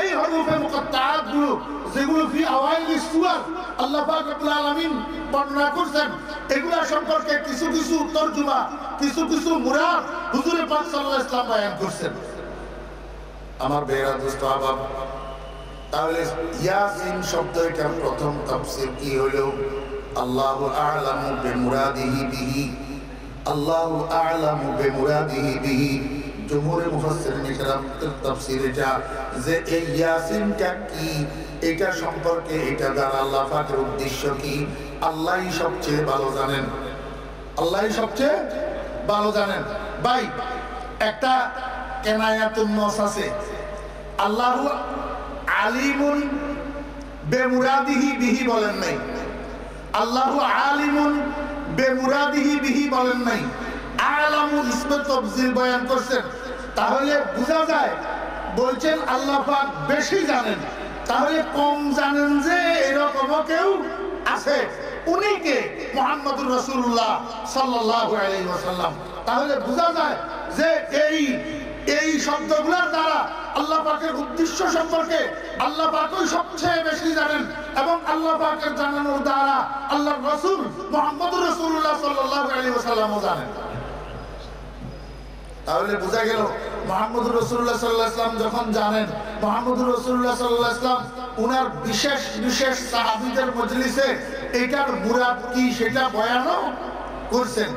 এই হরফে মুকাত্তাআতগুলো, যেগুলো ফি আওয়াইলি সুয়ার, আল্লাহ পাক রব্বুল আলামিন বর্ণনা করছেন, এগুলা সম্পর্কে কিছু কিছু তরজমা, কিছু কিছু মুরাদ হুজুরে পাক সাল্লাল্লাহু আলাইহি ওয়াসাল্লাম বয়ান করছেন। আমার বেরা দোস্ত আবাব তাহলে ইয়াসিন শব্দ এটার প্রথম তাফসীর কি হলো? আল্লাহু আ'লামু বিমুরাদিহি বিহি। আল্লাহু আ'লামু বিমুরাদিহি বিহি। জমহুরে মুফাসসিরিন ইকরাম তাফসীর এটা। যে এই ইয়াসিনটা কি? এটা সম্পর্কে এটা দ্বারা আল্লাহ পাকের উদ্দেশ্য কি? আল্লাহই সবচেয়ে ভালো জানেন। আল্লাহই সবচেয়ে ভালো জানেন। ভাই, একটা কেনায়াতুন নস আছে। আল্লাহু আলিমুন বেমুরাদিহি বিহি বলেন নাই। আল্লাহু আলিমুন বেমুরাদিহি বিহি বলেন নাই। আলামু ইসমে তফজিল বয়ান করছেন। তাহলে বোঝা যায়, বলছেন আল্লাহ পাক বেশি জানেন। তাহলে কম জানেন যে এরকম কেউ আছে। উনি কে? মোহাম্মদুর রসুল্লাহ সাল্লাল্লাহু আলাইহি ওয়াসাল্লাম। তাহলে বোঝা যায় যে এই এই শব্দগুলোর দ্বারা আল্লাহ পাকের উদ্দেশ্য সম্পর্কে আল্লাহ পাকই সবচেয়ে বেশি জানেন এবং আল্লাহ পাকের জানানোর দ্বারা আল্লাহ রসুল মোহাম্মদুর রসুল্লাহ সাল্লাল্লাহু আলাইহি ওয়াসাল্লামও জানেন। তাহলে বোঝা গেল মোহাম্মদ রসুল্লাহ সাল্লাহ ইসলাম যখন জানেন মোহাম্মদ রসুল্লাহ সাল্লাহ ইসলাম উনার বিশেষ বিশেষ সাহাবিদের মজলিসে এটার মুরাদ কি সেটা বয়ানও করছেন।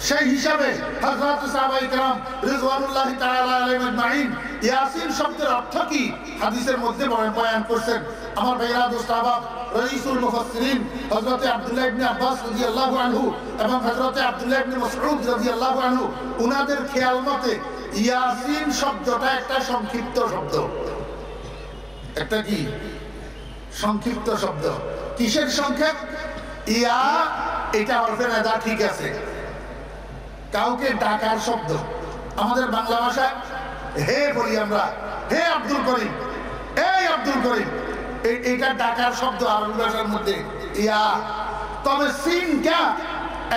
সেই হিসাবে হযরত সাহাবায়ে কেরাম রিজওয়ানুল্লাহি তাআলা আলাইহিম ইয়াসিন শব্দের অর্থ কি? হাদিসের মধ্যে বয়ান করছেন। আমার ভাইরা দোস্ত আহবাব রইসুল মুফাসসিরিন, হযরত আব্দুল্লাহ ইবনে আব্বাস রাদিয়াল্লাহু আনহু এবং হযরত আব্দুল্লাহ ইবনে মাসউদ রাদিয়াল্লাহু আনহু, উনাদের খেয়াল মতে ইয়াসিন শব্দটা একটা সংক্ষিপ্ত শব্দ। একটা কি? সংক্ষিপ্ত শব্দ। কিসের সংক্ষেপ? ইয়া, এটা নেদা ঠিক আছে। কাউকে ডাকার শব্দ। আমাদের বাংলা ভাষায় হে বলি আমরা, হে আব্দুল করিম, এই আব্দুল করিম এটা ডাকার শব্দ আরবি ভাষার মধ্যে। ইয়া। তবে সিন কা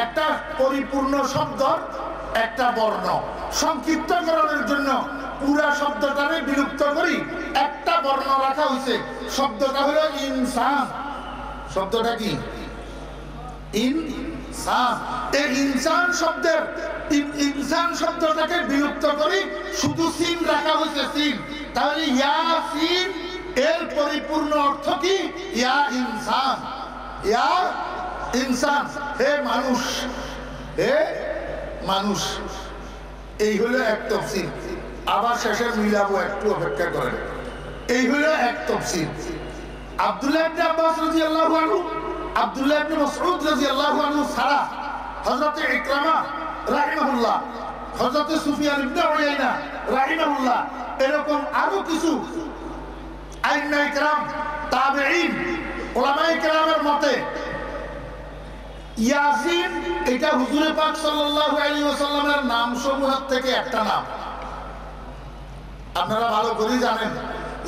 একটা পরিপূর্ণ শব্দ, একটা বর্ণ। সংক্ষিপ্তকরণের জন্য পুরা শব্দটারে বিলুপ্ত করি একটা বর্ণ রাখা হয়েছে শব্দটা হলো ইনসান। শব্দটা কি? ইনসান শব্দের ইনসান শব্দটাকে বিলুপ্ত শুধু সিন রাখা হয়েছে, সিন। তাহলে ইয়া এর পরিপূর্ণ অর্থ কি? ইয়া ইনসান। ইয়া ইনসান। হে মানুষ। হে মানুষ। এই হলো এক তফসিল। আবার শেষে মিলাবো, একটু অপেক্ষা করেন। এই হলো এক তফসিল। আব্দুল্লাহ আব্বাস রাদিয়াল্লাহু আনহু আব্দুল্লাহ ইবনে মাসউদ রাদিয়াল্লাহু আনহু ছাড়া হযরত ইকরামা রাহিমাহুল্লাহ, হযরত সুফিয়ান ইবনে উয়াইনা রাহিমাহুল্লাহ, এরকম আরও কিছু আইম্মা ইকরাম তাবেঈন, উলামায়ে কেরামের মতে ইয়াসিন এটা হুজুরে পাক সাল্লাল্লাহু আলাইহি ওয়াসাল্লামের নাম সমূহের থেকে একটা নাম। আপনারা ভালো করে জানেন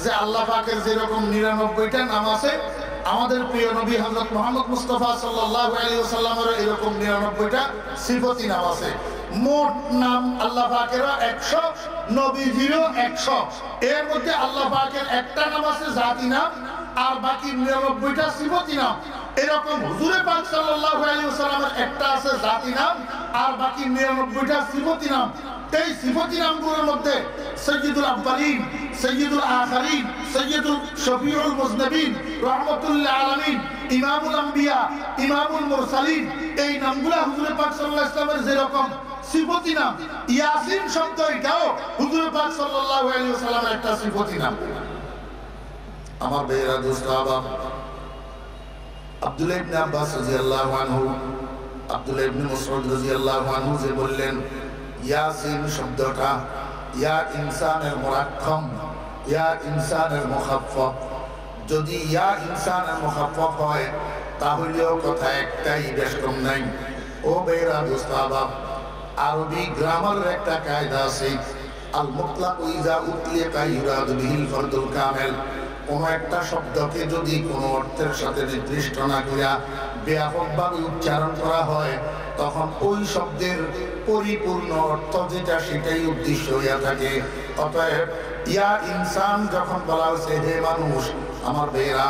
যে আল্লাহ পাকের যেরকম নিরানব্বইটা নাম আছে আমাদের প্রিয় নবী হজরত মোহাম্মদ মুস্তফা ওয়াসাল্লামের এরকম নিরানব্বইটা সিফতি নাম আছে। মোট নাম আল্লাহ পাকের একশো, নবীজিরও একশো। এর মধ্যে আল্লাহ পাকের একটা নাম আছে জাতি নাম, আর বাকি নিরানব্বইটা সিফতি নাম। এরকম হুজুরে পাক সাল্লাল্লাহু আলাইহি ওয়াসাল্লামের একটা আছে জাতি নাম, আর বাকি নিরানব্বইটা সিফতি নাম। এই সিফতি নামগুলোর মধ্যে, সৈয়দুল আব্বালিন, সৈয়দুল সৈয়দুল শফিউল মুজনবিন, রহমতুল্লাহ আলামিন, ইমামুল আম্বিয়া, ইমামুল মুরসালিন, এই নামগুলা পাক সাল্লাল্লাহু আলাইহি ওয়াসাল্লামের যেরকম সিফতি নাম, ইয়াসিন শব্দ এটাও হুজুরে পাক ওয়াসাল্লামের একটা সিফতি নাম। আমার বেরা দোস্ত আবাব আব্দুল্লাহ ইবনে আব্বাস আনহু ইবনে আনহু যে বললেন ইয়াসিন শব্দটা, ইয়া ইনসানের মুরাক্কাম, ইয়া ইনসানের মুখাফফফ। যদি ইয়া ইনসানের মুখাফফফ হয়, তাহলেও কথা একটাই বেশ কম নাই। ও বেরা দোস্ত আরবি গ্রামারের একটা কায়দা আছে। আল মুতলাক ইজা উতলিকা ইউরাদ বিহিল ফরদুল কামেল। কোনো একটা শব্দকে যদি কোনো অর্থের সাথে নির্দিষ্ট না করিয়া ব্যাপকভাবে উচ্চারণ করা হয়, তখন ওই শব্দের পরিপূর্ণ অর্থ যেটা সেটাই উদ্দেশ্য হইয়া থাকে। অতএব, ইয়া ইনসান, যখন বলা হয়েছে, হে মানুষ, আমার মেয়েরা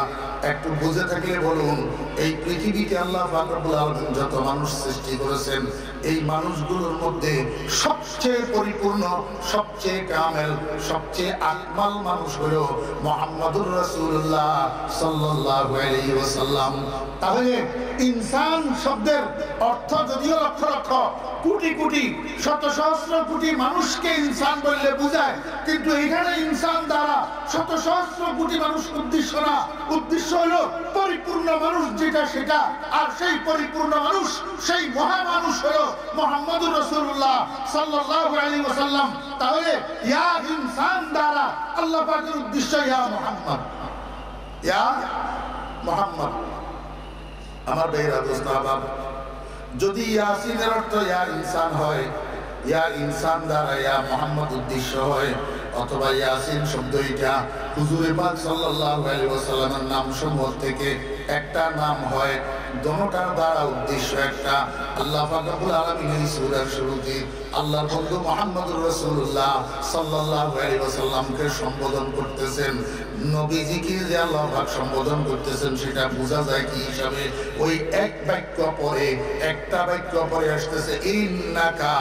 একটু বুঝে থাকলে বলুন এই পৃথিবীতে আল্লাহ ফাকরুল আলম যত মানুষ সৃষ্টি করেছেন, এই মানুষগুলোর মধ্যে সবচেয়ে পরিপূর্ণ, সবচেয়ে কামেল, সবচেয়ে আকমাল মানুষ হল মোহাম্মদুর রসুল্লাহ আলাইহি তাহলে ইনসান শব্দের অর্থ যদিও লক্ষ লক্ষ কোটি কোটি, শত সহস্র কোটি মানুষকে ইনসান বললে বোঝায়, কিন্তু এখানে ইনসান দ্বারা শত সহস্র কোটি মানুষ উদ্দেশ্য না। উদ্দেশ্য হলো পরিপূর্ণ মানুষ যেটা, সেটা, আর সেই পরিপূর্ণ মানুষ, সেই মহা মানুষ হলো মোহাম্মদুর রসুল্লাহ সাল্লাল্লাহু তাহলে ইয়া ইনসান দ্বারা আল্লাহ পাকের উদ্দেশ্য ইয়া মোহাম্মদ। ইয়া মোহাম্মদ। আমার বেহরা দোস্ত যদি ইয়াসিনের অর্থ ইয়া ইনসান হয়, ইয়া ইনসান দ্বারা ইয়া মোহাম্মদ উদ্দেশ্য হয় অথবা ইয়াসিন শব্দ এটা। হুজুরে পাক সাল্লাল্লাহু আলাইহি ওয়াসাল্লামের নাম সমূহ থেকে একটা নাম হয়, দোনোটার দ্বারা উদ্দেশ্য একটা। আল্লাহ পাক রব্বুল আলামিন এই সূরার শুরুতে আল্লাহর বন্ধু মুহাম্মদুর রাসূলুল্লাহ সাল্লাল্লাহু আলাইহি সম্বোধন করতেছেন। নবীজিকে যে আল্লাহ পাক সম্বোধন করতেছেন, সেটা বোঝা যায় কি হিসাবে ওই এক বাক্য পরে, একটা বাক্য পরে আসতেছে, ইন্নাকা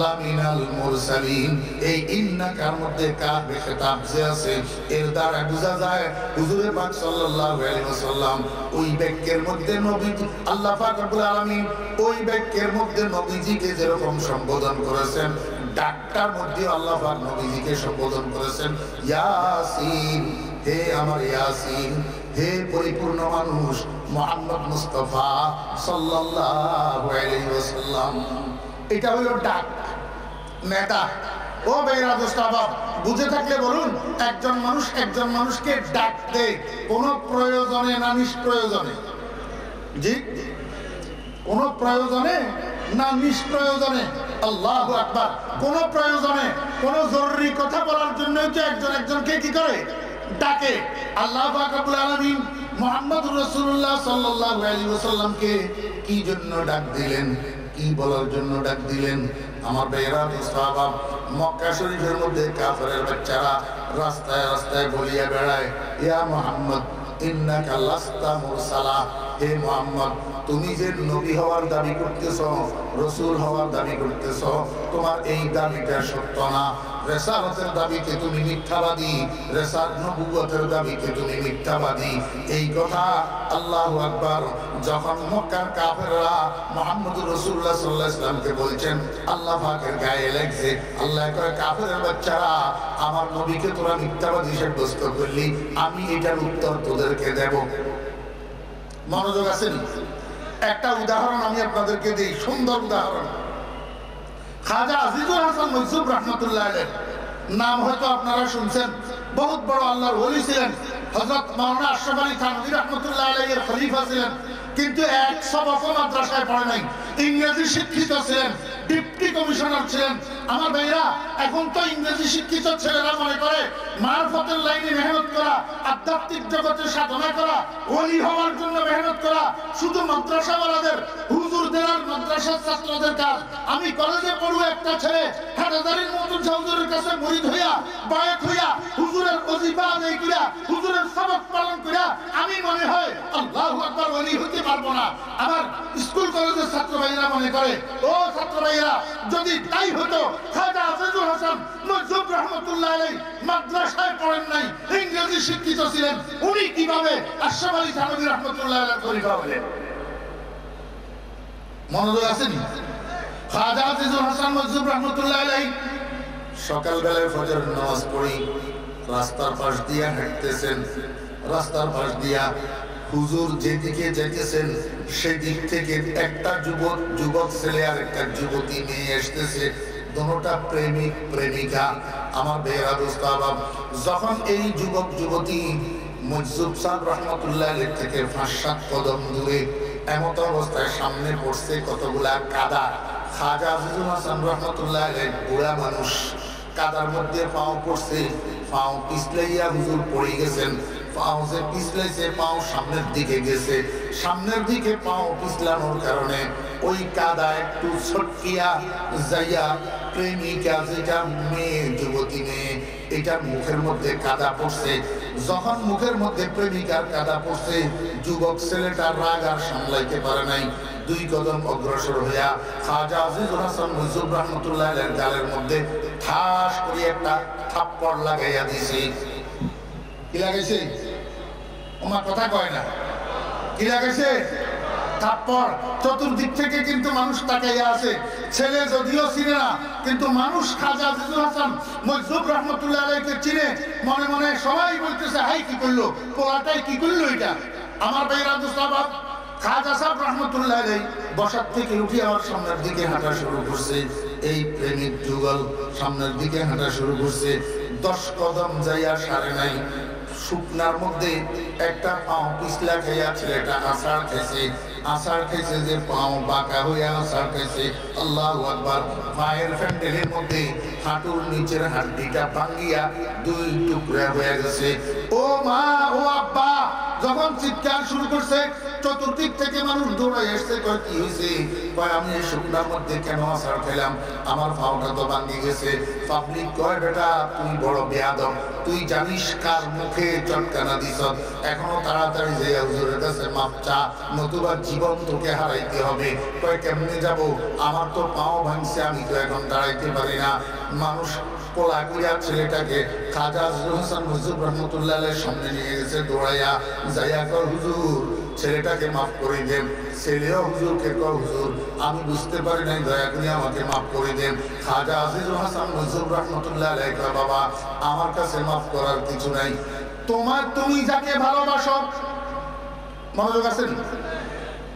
লামিনাল মুরসালিন। এই ইন্নাকার মধ্যে কার বেশে তাবজে আছে, এর দ্বারা বোঝা যায়, হুজুরে পাক সাল্লাল্লাহু আলাইহি ওয়াসাল্লাম ওই বাক্যের মধ্যে নবী আল্লাহ পাক রব্বুল আলামিন ওই বাক্যের মধ্যে নবীজিকে যেরকম সম্বোধন করেছেন, ডাক্তার মধ্যে আল্লাহ নবীজিকে সম্বোধন করেছেন, ইয়াসিন, হে আমার ইয়াসিন, হে পরিপূর্ণ মানুষ, মোহাম্মদ মুস্তফা সাল্লাল্লাহু আলাইহি ওয়াসাল্লাম। এটা হলো ডাক, নেতা। ও বেরা দোস্তাবাব বুঝে থাকলে বলুন, একজন মানুষ একজন মানুষকে ডাক দেয়, কোনো প্রয়োজনে না নিষ্প্রয়োজনে। জি? কোন প্রয়োজনে না নিষ্প্রয়োজনে। আল্লাহ আকবার। কোন প্রয়োজনে, কোন জরুরি কথা বলার জন্য তো একজন একজনকে কি করে? ডাকে। আল্লাহ আকবুল আলমিন মোহাম্মদ রসুল্লাহ সাল্লাহ আলী ওসাল্লামকে কি জন্য ডাক দিলেন? কি বলার জন্য ডাক দিলেন? আমার বেহরা সাহাবাব মক্কা শরীফের মধ্যে কাফের বাচ্চারা রাস্তায় রাস্তায় বলিয়া বেড়ায়, ইয়া মোহাম্মদ, ইন্নাকা লাস্তা মুরসালা, হে মোহাম্মদ তুমি যে নবী হওয়ার দাবি করতেছ, রসুল হওয়ার দাবি করতেছ, তোমার এই দাবিটা সত্য না। রেসালতের দাবিতে তুমি মিথ্যাবাদী, রেসাল নবুয়তের দাবিতে তুমি মিথ্যাবাদী। এই কথা আল্লাহ আকবার, যখন মক্কার কাফেররা মোহাম্মদ রসুল্লাহ সাল্লাহ ইসলামকে বলছেন, আল্লাহ পাকের গায়ে লাগছে, আল্লাহ করে কাফের বাচ্চারা, আমার নবীকে তোরা মিথ্যাবাদী সাব্যস্ত করলি, আমি এটার উত্তর তোদেরকে দেব। মনোযোগ আছেন একটা উদাহরণ আমি আপনাদেরকে দিই, সুন্দর উদাহরণ। খাজা আজিজুল হাসান মনসুব রহমতুল্লাহ আলের নাম হয়তো আপনারা শুনছেন, বহুত বড় আল্লাহর ওলি ছিলেন। হজরত মাওলানা আশরাফ আলী থানভী রহমতুল্লাহ আলাইয়ের খলিফা ছিলেন। কিন্তু এক সবক মাদ্রাসায় পড়ে নাই। ইংরেজি শিক্ষিত ছিলেন, ডিপটি কমিশনার ছিলেন। আমার ভাইরা, এখন তো ইংরেজি শিক্ষিত ছেলেরা মনে করে, মারফতের লাইনে মেহনত করা, আধ্যাত্মিক জগতের সাধনা করা, ওলি হওয়ার জন্য মেহনত করা, শুধু মাদ্রাসাওয়ালাদের ছাত্র ভাইরা মনে করে, ও ছাত্র ভাইরা যদি তাই হতো, খাজা মাদ্রাসায় পড়েন নাই, ইংরেজি শিক্ষিত ছিলেন, উনি কীভাবে আশরাফ আলী থানবী রহমতুল্লাহ আলাই খলিফা হলেন? মনোযোগ আসেনি? হাসান সকালবেলায় পড়ি রাস্তার পাশ হাঁটতেছেন। রাস্তার পাশ দিয়া হুজুর যেদিকে সেদিক থেকে একটা যুবক যুবক ছেলে প্রেমিক, প্রেমিকা। আমার বেহরা দোস্তাবাব যখন এই যুবক, যুবতী মজুব সাহ রহমতুল্লাহ থেকে সাত কদম দূরে এমত অবস্থায় সামনে পড়ছে কতগুলা কাদা। খাজা আজিজুল হাসান রহমতুল্লাহ বুড়া মানুষ। কাদার মধ্যে পাও পড়ছে, পাও পিছলাইয়া হুজুর পড়ে গেছেন। পাও যে পিছলাইছে, পাও সামনের দিকে গেছে। সামনের দিকে পাও পিছলানোর কারণে ওই কাদা একটু ছটকিয়া যাইয়া প্রেমিকা যেটা মেয়ে, যুবতী মেয়ে এটার মুখের মধ্যে কাদা পড়ছে। যখন মুখের মধ্যে প্রেমিকার কাদা পড়ছে, যুবক ছেলেটার রাগ আর সামলাইতে পারে নাই। দুই কদম অগ্রসর হইয়া খাজা আজিজুল হাসান মুজিব রহমতুল্লাহ গালের মধ্যে ঠাস করে একটা থাপ্পড় লাগাইয়া দিছে কি লাগাইছে? আমার কথা কয় না। কি লাগাইছে? তারপর চতুর্দিক থেকে কিন্তু মানুষ তাকাইয়া আছে। ছেলে যদিও চিনে না, কিন্তু মানুষ খাজা আজিজুল হাসান মজুব রহমতুল্লাহ আলাইকে চিনে। মনে মনে সবাই বলতেছে, হাই, কি করল? পোলাটাই কি করল এটা? আমার ভাই রাজুসাবাব খাজা সাহেব রহমতুল্লাহ আলাই বসার থেকে উঠে আমার সামনের দিকে হাঁটা শুরু করছে। এই প্রেমিক যুগল সামনের দিকে হাঁটা শুরু করছে। দশ কদম যাইয়া সারে নাই। শুকনার মধ্যে একটা পাও পিছলা খাইয়া ছেলেটা আষাঢ় খেয়েছে আষাঢ় খেয়েছে যে পাও বাঁকা হইয়া আষাঢ় খেয়েছে আল্লাহ আকবার। মায়ের ফ্যান্ডেলের মধ্যে হাঁটুর নিচের হাড্ডিটা ভাঙ্গিয়া দুই টুকরা হয়ে গেছে। ও মা, ও আব্বা, যখন চিৎকার শুরু করছে চতুর্দিক থেকে মানুষ দৌড়াই এসছে, কয়, কি হয়েছে কয়, আমি এই শুকনার মধ্যে কেন আষাঢ় খেলাম? আমার পাওটা তো ভাঙ্গি গেছে। পাবলিক কয়, বেটা, তুই বড় বেয়াদম তুই জানিস কার মুখে চটকানা দিস? এখনও তাড়াতাড়ি যে হুজুরের কাছে মাপ চা, নতুবা জীবন তোকে হারাইতে হবে। কয়, কেমনে যাব? আমার তো পাও ভাঙছে, আমি তো এখন দাঁড়াইতে পারি না। মানুষ কোলা করিয়া ছেলেটাকে খাজা হাসান হুজুর রহমতুল্লাহ সামনে নিয়ে গেছে দৌড়াইয়া। যাইয়া কর হুজুর ছেলেটাকে মাফ করে দেন। ছেলেও হুজুরকে কর হুজুর। আমি বুঝতে পারি নাই দয়া করে আমাকে মাফ করে দেন। খাজা আজিজুল হাসান হুজুর রহমতুল্লাহ কয়, বাবা আমার কাছে মাফ করার কিছু নাই। তোমার তুমি যাকে ভালোবাসো মনোযোগ আছেন?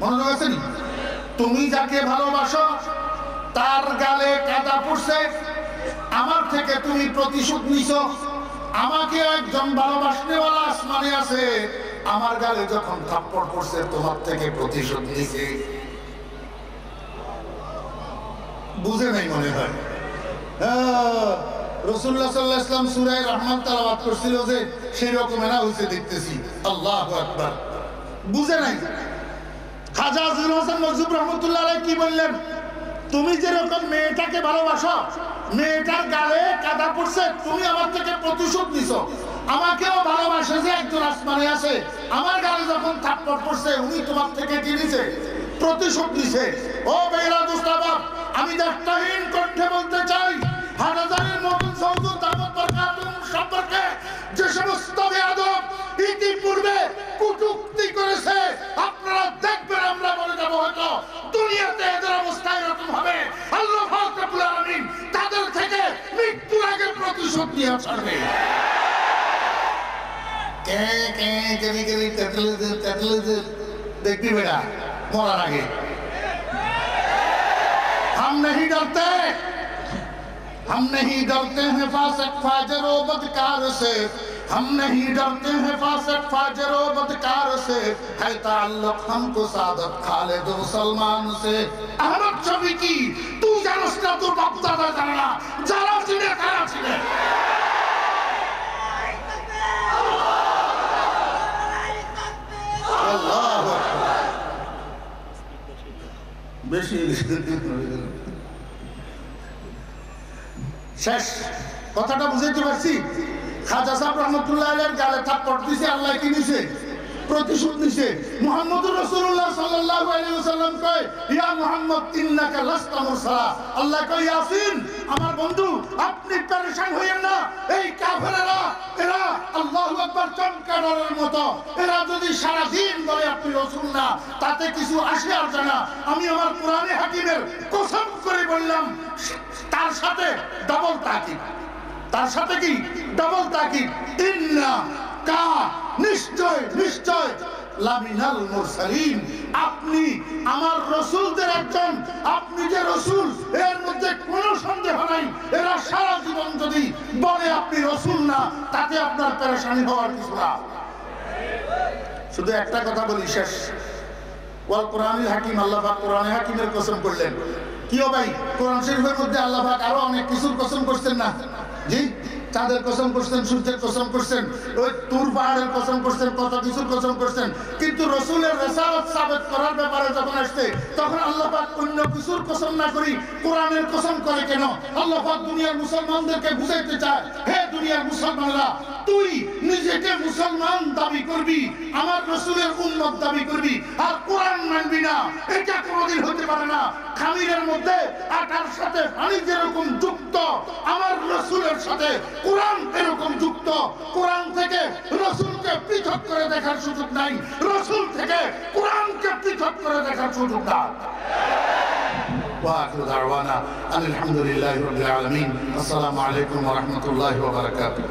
মনোযোগ আছেন? তুমি যাকে ভালোবাসো তার গালে কাদা পড়ছে। আমার থেকে তুমি প্রতিশোধ নিছ। আমাকে একজন ভালোবাসনেওয়ালা আসমানে আছে। আমার গালে যখন থাপ্পড় পড়ছে, তোমার থেকে প্রতিশোধ নিছে বুঝে নাই মনে হয়। হয়েছে দেখতেছি। আল্লাহ বুঝে নাই। খাজা কি বললেন? তুমি যেরকম মেয়েটাকে ভালোবাসো, মেয়েটার গালে কাদা পড়ছে, তুমি আমার থেকে প্রতিশোধ নিছ। আমাকেও ভালোবাসে যে একজন আসমানে আছে। আমার গালে যখন থাপ্পড় পড়ছে, উনি তোমার থেকে কিনেছে প্রতিশোধ নিছে। ও বেহরা দুস্তাবাব, আমি দায়িত্বহীন কণ্ঠে বলতে চাই হাজারের মতন সৌদুল দামত বরকাতুম সম্পর্কে যে সমস্ত বেয়াদব ইতিপূর্বে কুটুক্তি করেছে, আপনারা দেখবেন আমরা বলে যাব হয়তো দুনিয়াতে এদের অবস্থা এরকম হবে। আল্লাহ রাব্বুল আলামিন তাদের থেকে মৃত্যুর আগে প্রতিশোধ নিয়ে ছাড়বে দেখবি বেটা মরার আগে हम नहीं डरते हम नहीं डरते हैं फासक फाजर व बदकार से हम नहीं डरते हैं फासक फाजर व बदकार से है ताल्लुक हमको सादत खालिद व सलमान से अहमद छवि की तू জানোস না তোর বাপ দাদা জানে না যারা চিনে তারা বেশি। শেষ কথাটা বুঝাইতে পারছি খাজা সাহেব রহমতুল্লাহ গালে থাপ্পড় দিছে আল্লাহ কি নিছে প্রতিশোধ নিছে। মুহাম্মদ রাসূলুল্লাহ সাল্লাল্লাহু আলাইহি ওয়াসাল্লাম কয়, ইয়া মুহাম্মদ, ইন্নাকা লাস্তা আল্লাহ কয়, ইয়াসিন, আমার বন্ধু, আপনি পেরেশান হইয়েন না। এই এরা আল্লাহু আকবার চমকানোর মতো। এরা যদি সারা দিন বলে, আপনি রাসূল না, তাতে কিছু আসে আর জানা আমি আমার কোরআনে হাকিমের কসম করে বললাম, তার সাথে ডাবল তাকিদ। তার সাথে কি? ডাবল তাকিদ। ইন্না কা নিশ্চয় নিশ্চয়। লামিনাল মুরসালিন, আপনি আমার রসুলদের একজন, আপনি যে রসুল, এর মধ্যে কোনো সন্দেহ নাই। এরা সারা জীবন যদি বলে আপনি রসুল না, তাতে আপনার পেরেশানি হওয়ার কিছু না। শুধু একটা কথা বলি, শেষ। ওয়াল কোরআনুল হাকিম, আল্লাহ পাক কোরআনে হাকিমের কসম করলেন। কিও ভাই, কোরআন শরীফের মধ্যে আল্লাহ পাক আরও অনেক কিছুর কসম করছেন না? জি? চাঁদের কসম করছেন, সূর্যের কসম করছেন, ওই তুর পাহাড়ের কসম করছেন, কত কিছুর কসম করছেন। কিন্তু রসুলের রেসালত সাবেত করার ব্যাপারে যখন আসছে, তখন আল্লাহ পাক অন্য কিছুর কসম না করি কোরআনের কসম করে কেন? আল্লাহ পাক দুনিয়ার মুসলমানদেরকে বুঝাইতে চায়, হে দুনিয়ার মুসলমানরা, তুই নিজেকে মুসলমান দাবি করবি, আমার রসুলের উন্মত দাবি করবি, আর কোরআন মানবি না। এটা কোনোদিন হতে পারে না। খামিরের মধ্যে আটার সাথে পানি যেরকম যুক্ত, আমার রসুলের সাথে কোরআন এরকম যুক্ত কোরআন থেকে রসুলকে পৃথক করে দেখার সুযোগ নাই রসুল থেকে কোরআনকে পৃথক করে দেখার সুযোগ নাই واخر دعوانا ان الحمد لله رب العالمين السلام عليكم ورحمه الله وبركاته